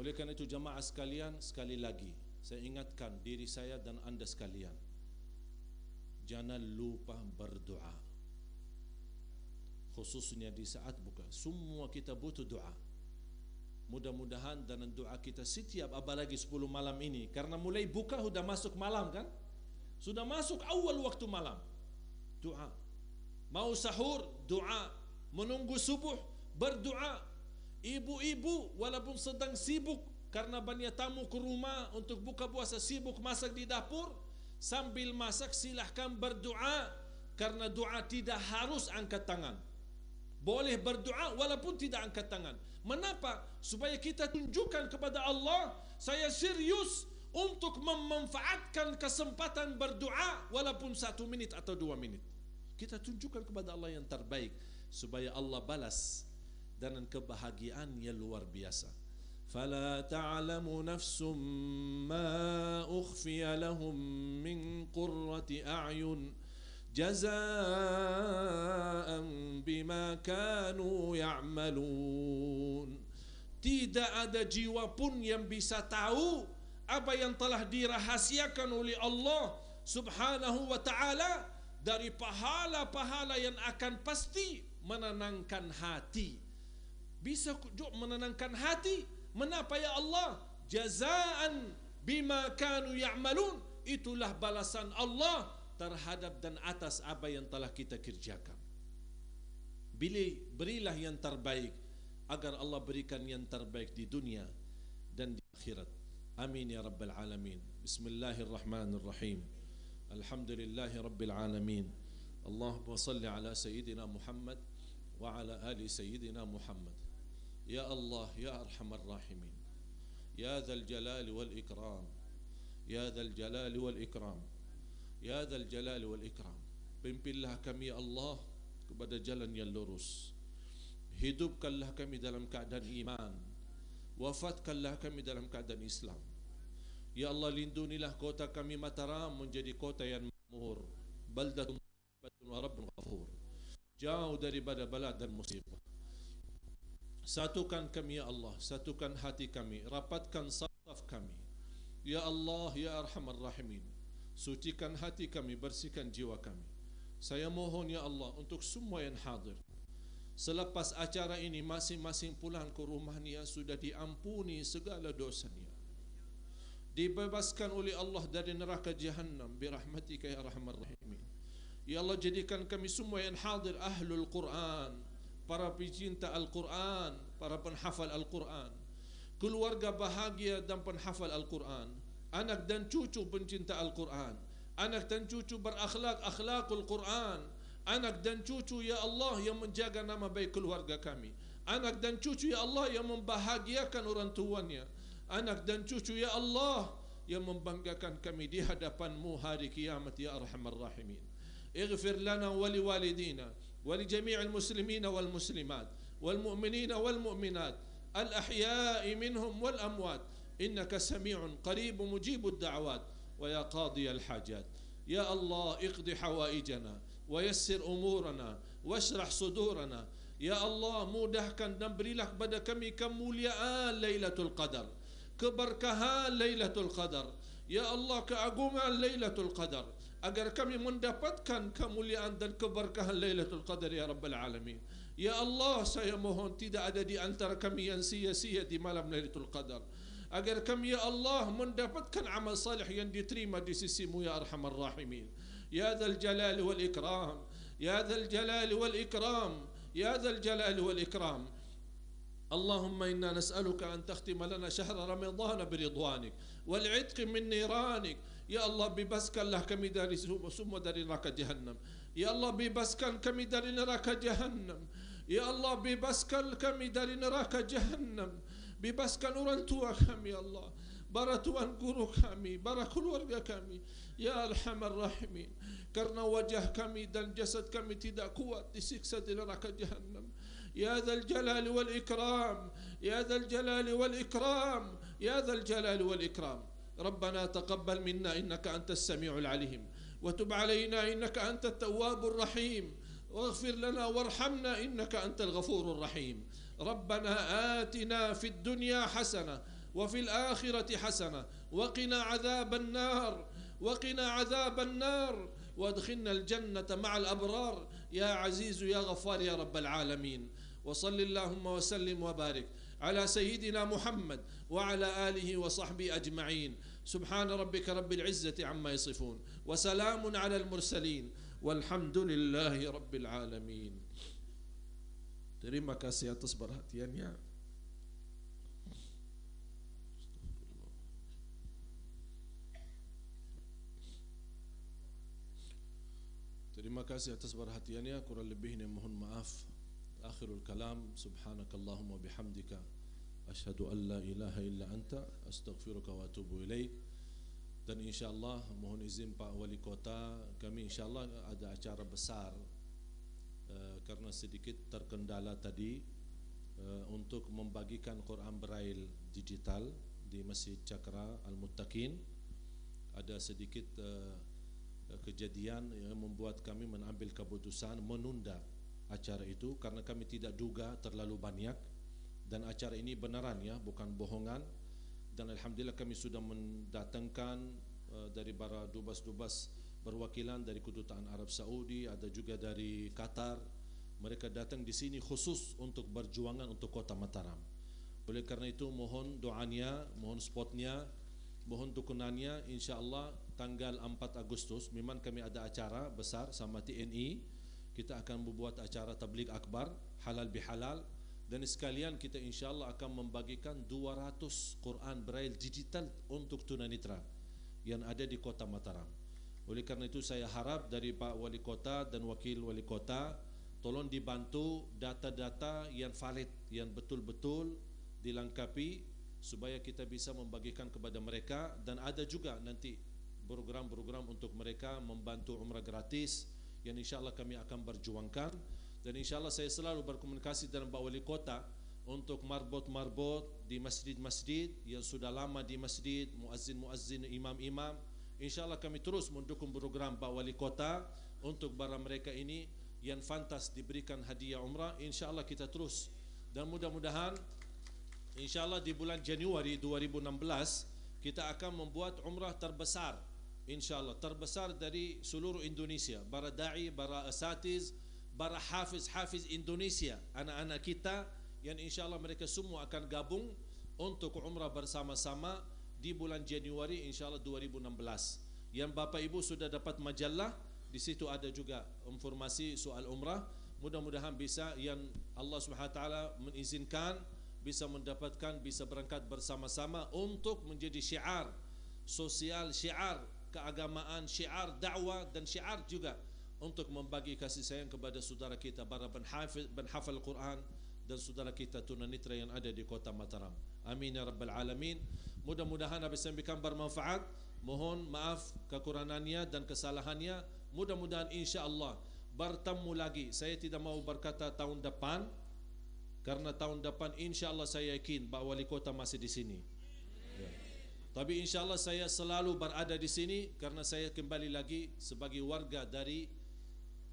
Oleh karena itu jamaah sekalian, sekali lagi saya ingatkan diri saya dan anda sekalian. Jangan lupa berdoa. Khususnya di saat buka. Semua kita butuh doa. Mudah-mudahan dengan doa kita setiap apalagi 10 malam ini karena mulai buka sudah masuk malam kan? Sudah masuk awal waktu malam. Doa. Mau sahur, doa. Menunggu subuh, berdoa. Ibu-ibu walaupun sedang sibuk karena banyak tamu ke rumah untuk buka puasa sibuk masak di dapur, sambil masak silahkan berdoa karena doa tidak harus angkat tangan Boleh berdoa walaupun tidak angkat tangan. Mengapa? Supaya kita tunjukkan kepada Allah, saya serius untuk memanfaatkan kesempatan berdoa walaupun satu menit atau dua menit. Kita tunjukkan kepada Allah yang terbaik supaya Allah balas dengan kebahagiaan yang luar biasa. فلا تعلم نفس ما أخفي لهم من قرة أعين Jaza'an bima كانوا يعملون tidak ada jiwa pun yang bisa tahu apa yang telah dirahasiakan oleh Allah Subhanahu wa taala dari pahala-pahala yang akan pasti menenangkan hati. Bisa kujuk menenangkan hati? Menapa ya Allah? Jazaan bima kanu ya'malun. Itulah balasan Allah terhadap dan atas apa yang telah kita kerjakan. Bila berilah yang terbaik agar Allah berikan yang terbaik di dunia dan di akhirat. امين يا رب العالمين بسم الله الرحمن الرحيم الحمد لله رب العالمين اللهم صل على سيدنا محمد وعلى ال سيدنا محمد يا الله يا ارحم الراحمين يا ذا الجلال والاكرام يا ذا الجلال Ya Dzal Jalal wal Ikram. Pimpinlah kami ya Allah kepada jalan yang lurus. Hidupkanlah kami dalam keadaan iman. Wafatkanlah kami dalam keadaan Islam. Ya Allah lindunilah kota kami Mataram menjadi kota yang makmur. Baldatun wa Rabbun ghafur. Jauh daripada bala dan musibah. Satukan kami ya Allah, satukan hati kami, rapatkan saraf kami. Ya Allah, ya Arhamar Rahimin. Sucikan hati kami, bersihkan jiwa kami. Saya mohon ya Allah untuk semua yang hadir Selepas acara ini masing-masing pulang ke rumahnya sudah diampuni segala dosanya. Dibebaskan oleh Allah dari neraka jahannam birahmatika ya rahmar rahimin. Ya Allah jadikan kami semua yang hadir ahlul Quran, para pecinta Al-Quran, para penhafal Al-Quran, keluarga bahagia dan penhafal Al-Quran, anak dan cucu pencinta Al-Quran, anak dan cucu berakhlak akhlakul Quran, anak dan cucu ya Allah yang menjaga nama baik keluarga kami anak dan cucu ya Allah yang membahagiakan orang tuanya anak dan cucu ya Allah yang membanggakan kami di hadapanmu hari kiamat ya arhamar rahimin اغفر لنا ولوالدينا ولجميع المسلمين والمسلمات والمؤمنين والمؤمنات الأحياء منهم والأموات إنك سميع قريب مجيب الدعوات ويا قاضي الحاجات. يا الله اقضي حوائجنا ويسر أمورنا واشرح صدورنا. يا الله مو دهكن نبري لك بدا كم يكمول يا آل ليلة القدر. كبر كهال ليلة القدر. يا الله كأقوم ليلة القدر. أجر كم من دبتكن كمول يا أندل كبر كهال ليلة القدر يا رب العالمين. يا الله سيمهون تدا أددي أنت ركمي ينسي سيدي ملم ليلة القدر. agar kam ya Allah mendapatkan amal salih yang diterima di sisimu ya arhamar rahimin. Ya dzal jalal wal ikram. Ya dzal jalal wal ikram. Ya dzal jalal wal ikram. اللهم أنا نسالك ان تختم لنا شهر رمضان برضوانك والعتق من نيرانك يا الله ببسك ببسكن لك مداري ثم داري راك جهنم يا الله ببسك كم داري راك جهنم يا الله ببسك كم داري راك جهنم جهنم ببسك نورنتوا كم يا الله برatuan guru kami, bara keluarga kami. Ya Arhamar Rahimin. Karena wajah kami dan jasad kami tidak kuat disiksa di neraka jahannam. يا ذا الجلال والإكرام يا ذا الجلال والإكرام يا ذا الجلال والإكرام ربنا تقبل منا إنك أنت السميع العليم وتب علينا إنك أنت التواب الرحيم واغفر لنا وارحمنا إنك أنت الغفور الرحيم ربنا آتنا في الدنيا حسنة وفي الآخرة حسنة وقنا عذاب النار وقنا عذاب النار. وادخلنا الجنة مع الأبرار. يا عزيز يا غفار يا رب العالمين. وصل اللهم وسلم وبارك على سيدنا محمد وعلى آله وصحبه أجمعين. سبحان ربك رب العزة عما يصفون. وسلام على المرسلين. والحمد لله رب العالمين. Terima kasih atas perhatiannya. Terima kasih atas perhatiannya. Kurang lebihnya mohon maaf. Akhirul kalam. Subhanakallahumma bihamdika. Ashhadu an la ilaha illa anta. Astaghfiruka wa atubu ilaih. Dan insyaAllah mohon izin Pak Wali Kota. Kami insyaAllah ada acara besar karena sedikit terkendala tadi uh, untuk membagikan Quran Braille digital di Masjid Cakra Al-Muttaqin. Ada sedikit uh, kejadian yang membuat kami mengambil keputusan menunda acara itu karena kami tidak duga terlalu banyak. Dan acara ini benaran ya bukan bohongan. Dan alhamdulillah kami sudah mendatangkan uh, dari para dubas-dubas perwakilan dari kedutaan Arab Saudi ada juga dari Qatar mereka datang di sini khusus untuk berjuangan untuk kota Mataram. Oleh karena itu mohon doanya mohon spotnya mohon dukungannya insyaallah tanggal 4 Agustus memang kami ada acara besar sama TNI kita akan membuat acara tabligh akbar halal bihalal. Dan sekalian kita insyaallah akan membagikan 200 Quran Braille digital untuk tunanetra yang ada di kota Mataram. Oleh karena itu saya harap dari Pak Wali Kota dan Wakil Wali Kota tolong dibantu data-data yang valid yang betul-betul dilengkapi supaya kita bisa membagikan kepada mereka dan ada juga nanti program-program untuk mereka membantu umrah gratis yang insyaallah kami akan berjuangkan dan insyaallah saya selalu berkomunikasi dengan Pak Wali Kota untuk marbot-marbot di masjid-masjid yang sudah lama di masjid, muazzin-muazzin, imam-imam. Insyaallah kami terus mendukung program Pak Wali Kota untuk para mereka ini yang fantas diberikan hadiah umrah. Insyaallah kita terus. Dan mudah-mudahan insyaallah di bulan Januari 2016 kita akan membuat umrah terbesar insyaallah terbesar dari seluruh Indonesia. Para dai para asatiz para hafiz-hafiz Indonesia. Anak-anak kita yang insyaallah mereka semua akan gabung untuk umrah bersama-sama di bulan Januari insyaallah 2016 yang Bapak Ibu sudah dapat majalah di situ ada juga informasi soal umrah mudah-mudahan bisa yang Allah Subhanahu taala mengizinkan bisa mendapatkan bisa berangkat bersama-sama untuk menjadi syiar sosial syiar keagamaan, syiar dakwah dan syiar juga untuk membagi kasih sayang kepada saudara kita para penhafal, penhafal Quran dan saudara kita tunanitra yang ada di kota Mataram. Amin ya rabbal alamin. Mudah-mudahan habis sampaikan bermanfaat. Mohon maaf kekurangannya dan kesalahannya. Mudah-mudahan insya-Allah bertemu lagi. Saya tidak mau berkata tahun depan Karena tahun depan insya Allah saya yakin Pak Wali Kota masih di sini. Ya. Tapi insya Allah saya selalu berada di sini karena saya kembali lagi sebagai warga dari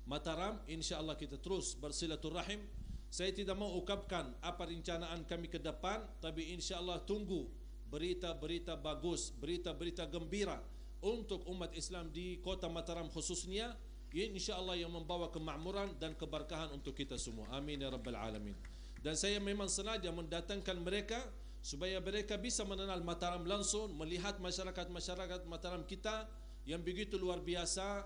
Mataram. Insya Allah kita terus bersilaturahim. Saya tidak mau ungkapkan apa rencanaan kami ke depan, tapi insya Allah tunggu berita-berita bagus, berita-berita gembira untuk umat Islam di kota Mataram khususnya insya Allah yang membawa kemakmuran dan keberkahan untuk kita semua. Amin ya rabbal alamin. Dan saya memang sengaja mendatangkan mereka supaya mereka bisa mengenal Mataram langsung, melihat masyarakat-masyarakat Mataram kita yang begitu luar biasa,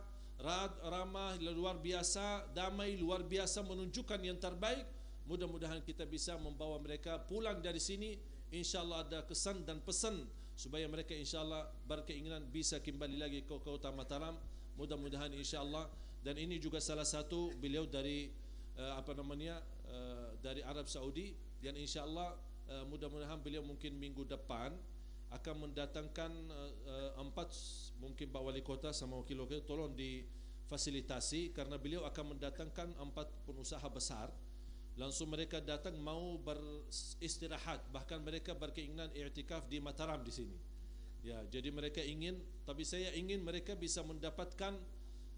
ramah, luar biasa, damai, luar biasa menunjukkan yang terbaik. Mudah-mudahan kita bisa membawa mereka pulang dari sini insyaallah ada kesan dan pesan supaya mereka insyaallah berkeinginan bisa kembali lagi ke kota Mataram. Mudah-mudahan insyaallah. Dan ini juga salah satu beliau dari uh, apa namanya uh, dari Arab Saudi. Dan insyaallah uh, mudah-mudahan beliau mungkin minggu depan akan mendatangkan empat mungkin Pak Wali Kota sama Wakil Wakil tolong difasilitasi. Karena beliau akan mendatangkan empat pengusaha besar langsung mereka datang mau beristirahat bahkan mereka berkeinginan i'tikaf di Mataram di sini. Ya jadi mereka ingin tapi saya ingin mereka bisa mendapatkan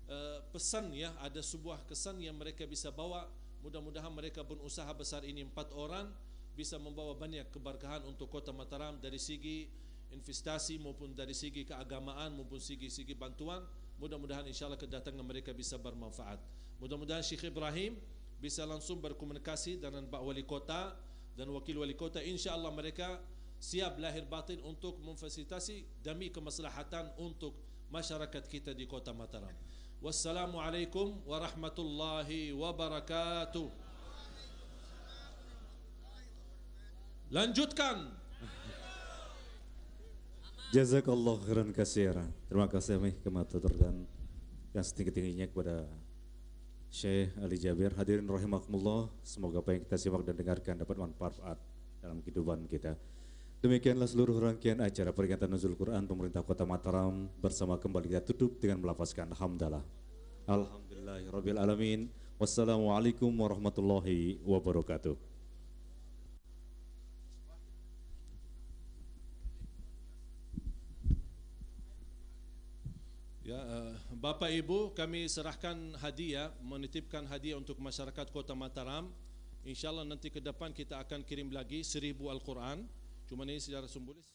uh, pesan ya ada sebuah kesan yang mereka bisa bawa. Mudah-mudahan mereka pun usaha besar ini. Empat orang bisa membawa banyak keberkahan untuk kota Mataram dari segi investasi maupun dari segi keagamaan maupun segi-segi bantuan. Mudah-mudahan insyaallah kedatangan mereka bisa bermanfaat. Mudah-mudahan Syekh Ibrahim bisa langsung berkomunikasi dengan Pak Wali Kota dan Wakil Wali Kota insyaallah mereka siap lahir batin untuk memfasilitasi demi kemaslahatan untuk masyarakat kita di Kota Mataram. Wassalamualaikum warahmatullahi wabarakatuh. Lanjutkan. Jazakallah khairan katsiran. Terima kasih kami kematurkan yang setinggi-tingginya kepada Syekh Ali Jabir hadirin rahimakumullah. Semoga apa yang kita simak dan dengarkan dapat manfaat dalam kehidupan kita. Demikianlah seluruh rangkaian acara peringatan Nuzul Quran pemerintah kota Mataram. Bersama kembali kita tutup dengan melafazkan hamdalah. Alhamdulillahirrabbilalamin wassalamualaikum warahmatullahi wabarakatuh Bapak Ibu, kami serahkan hadiah, menitipkan hadiah untuk masyarakat Kota Mataram. Insyaallah nanti ke depan kita akan kirim lagi seribu Al-Quran. Cuma ini secara simbolis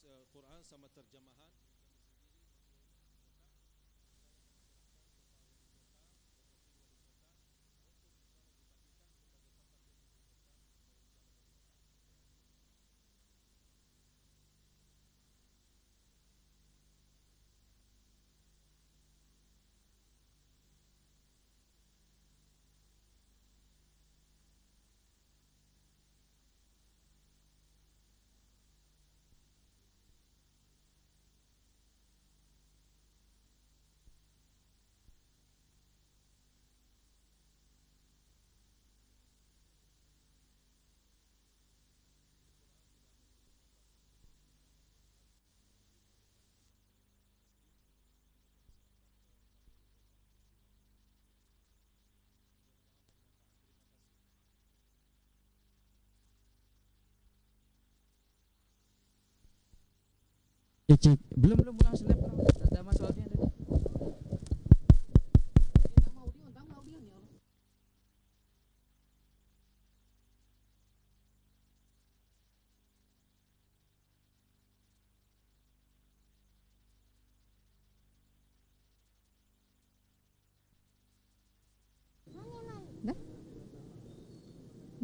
Cek. Belum, belum, belum, snap. Ada mas tadi.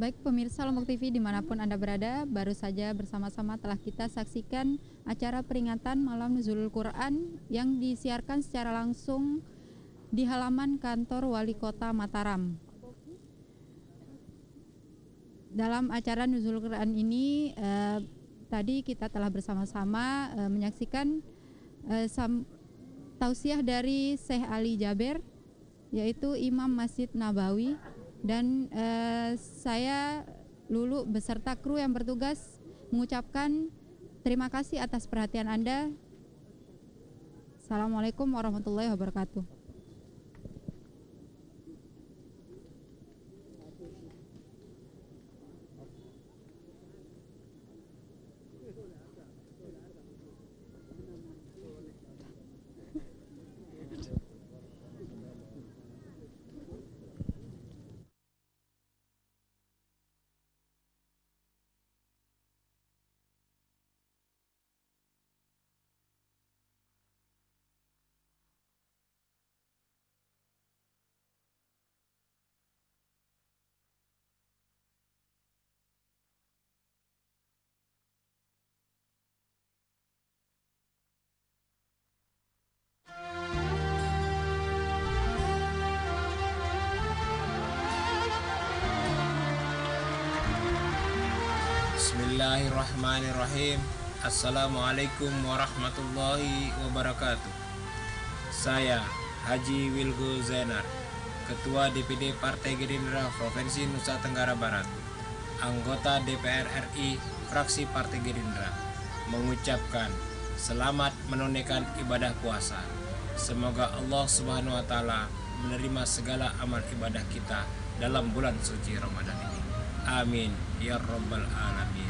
Baik pemirsa Lombok TV di mana pun Anda berada, baru saja bersama-sama telah kita saksikan acara peringatan Malam Nuzulul Quran yang disiarkan secara langsung di halaman kantor Wali Kota Mataram. Dalam acara Nuzulul Quran ini eh, tadi kita telah bersama-sama eh, menyaksikan eh, tausiah dari Syekh Ali Jaber yaitu Imam Masjid Nabawi dan uh, saya Lulu beserta kru yang bertugas mengucapkan terima kasih atas perhatian Anda. Assalamualaikum warahmatullahi wabarakatuh. Bismillahirrahmanirrahim. Assalamualaikum warahmatullahi wabarakatuh. Saya Haji Wilgo Zenar, Ketua DPD Partai Gerindra Provinsi Nusa Tenggara Barat, anggota DPR RI fraksi Partai Gerindra, mengucapkan selamat menunaikan ibadah puasa. Semoga Allah Subhanahu wa taala menerima segala amal ibadah kita dalam bulan suci Ramadan ini. Amin ya rabbal alamin.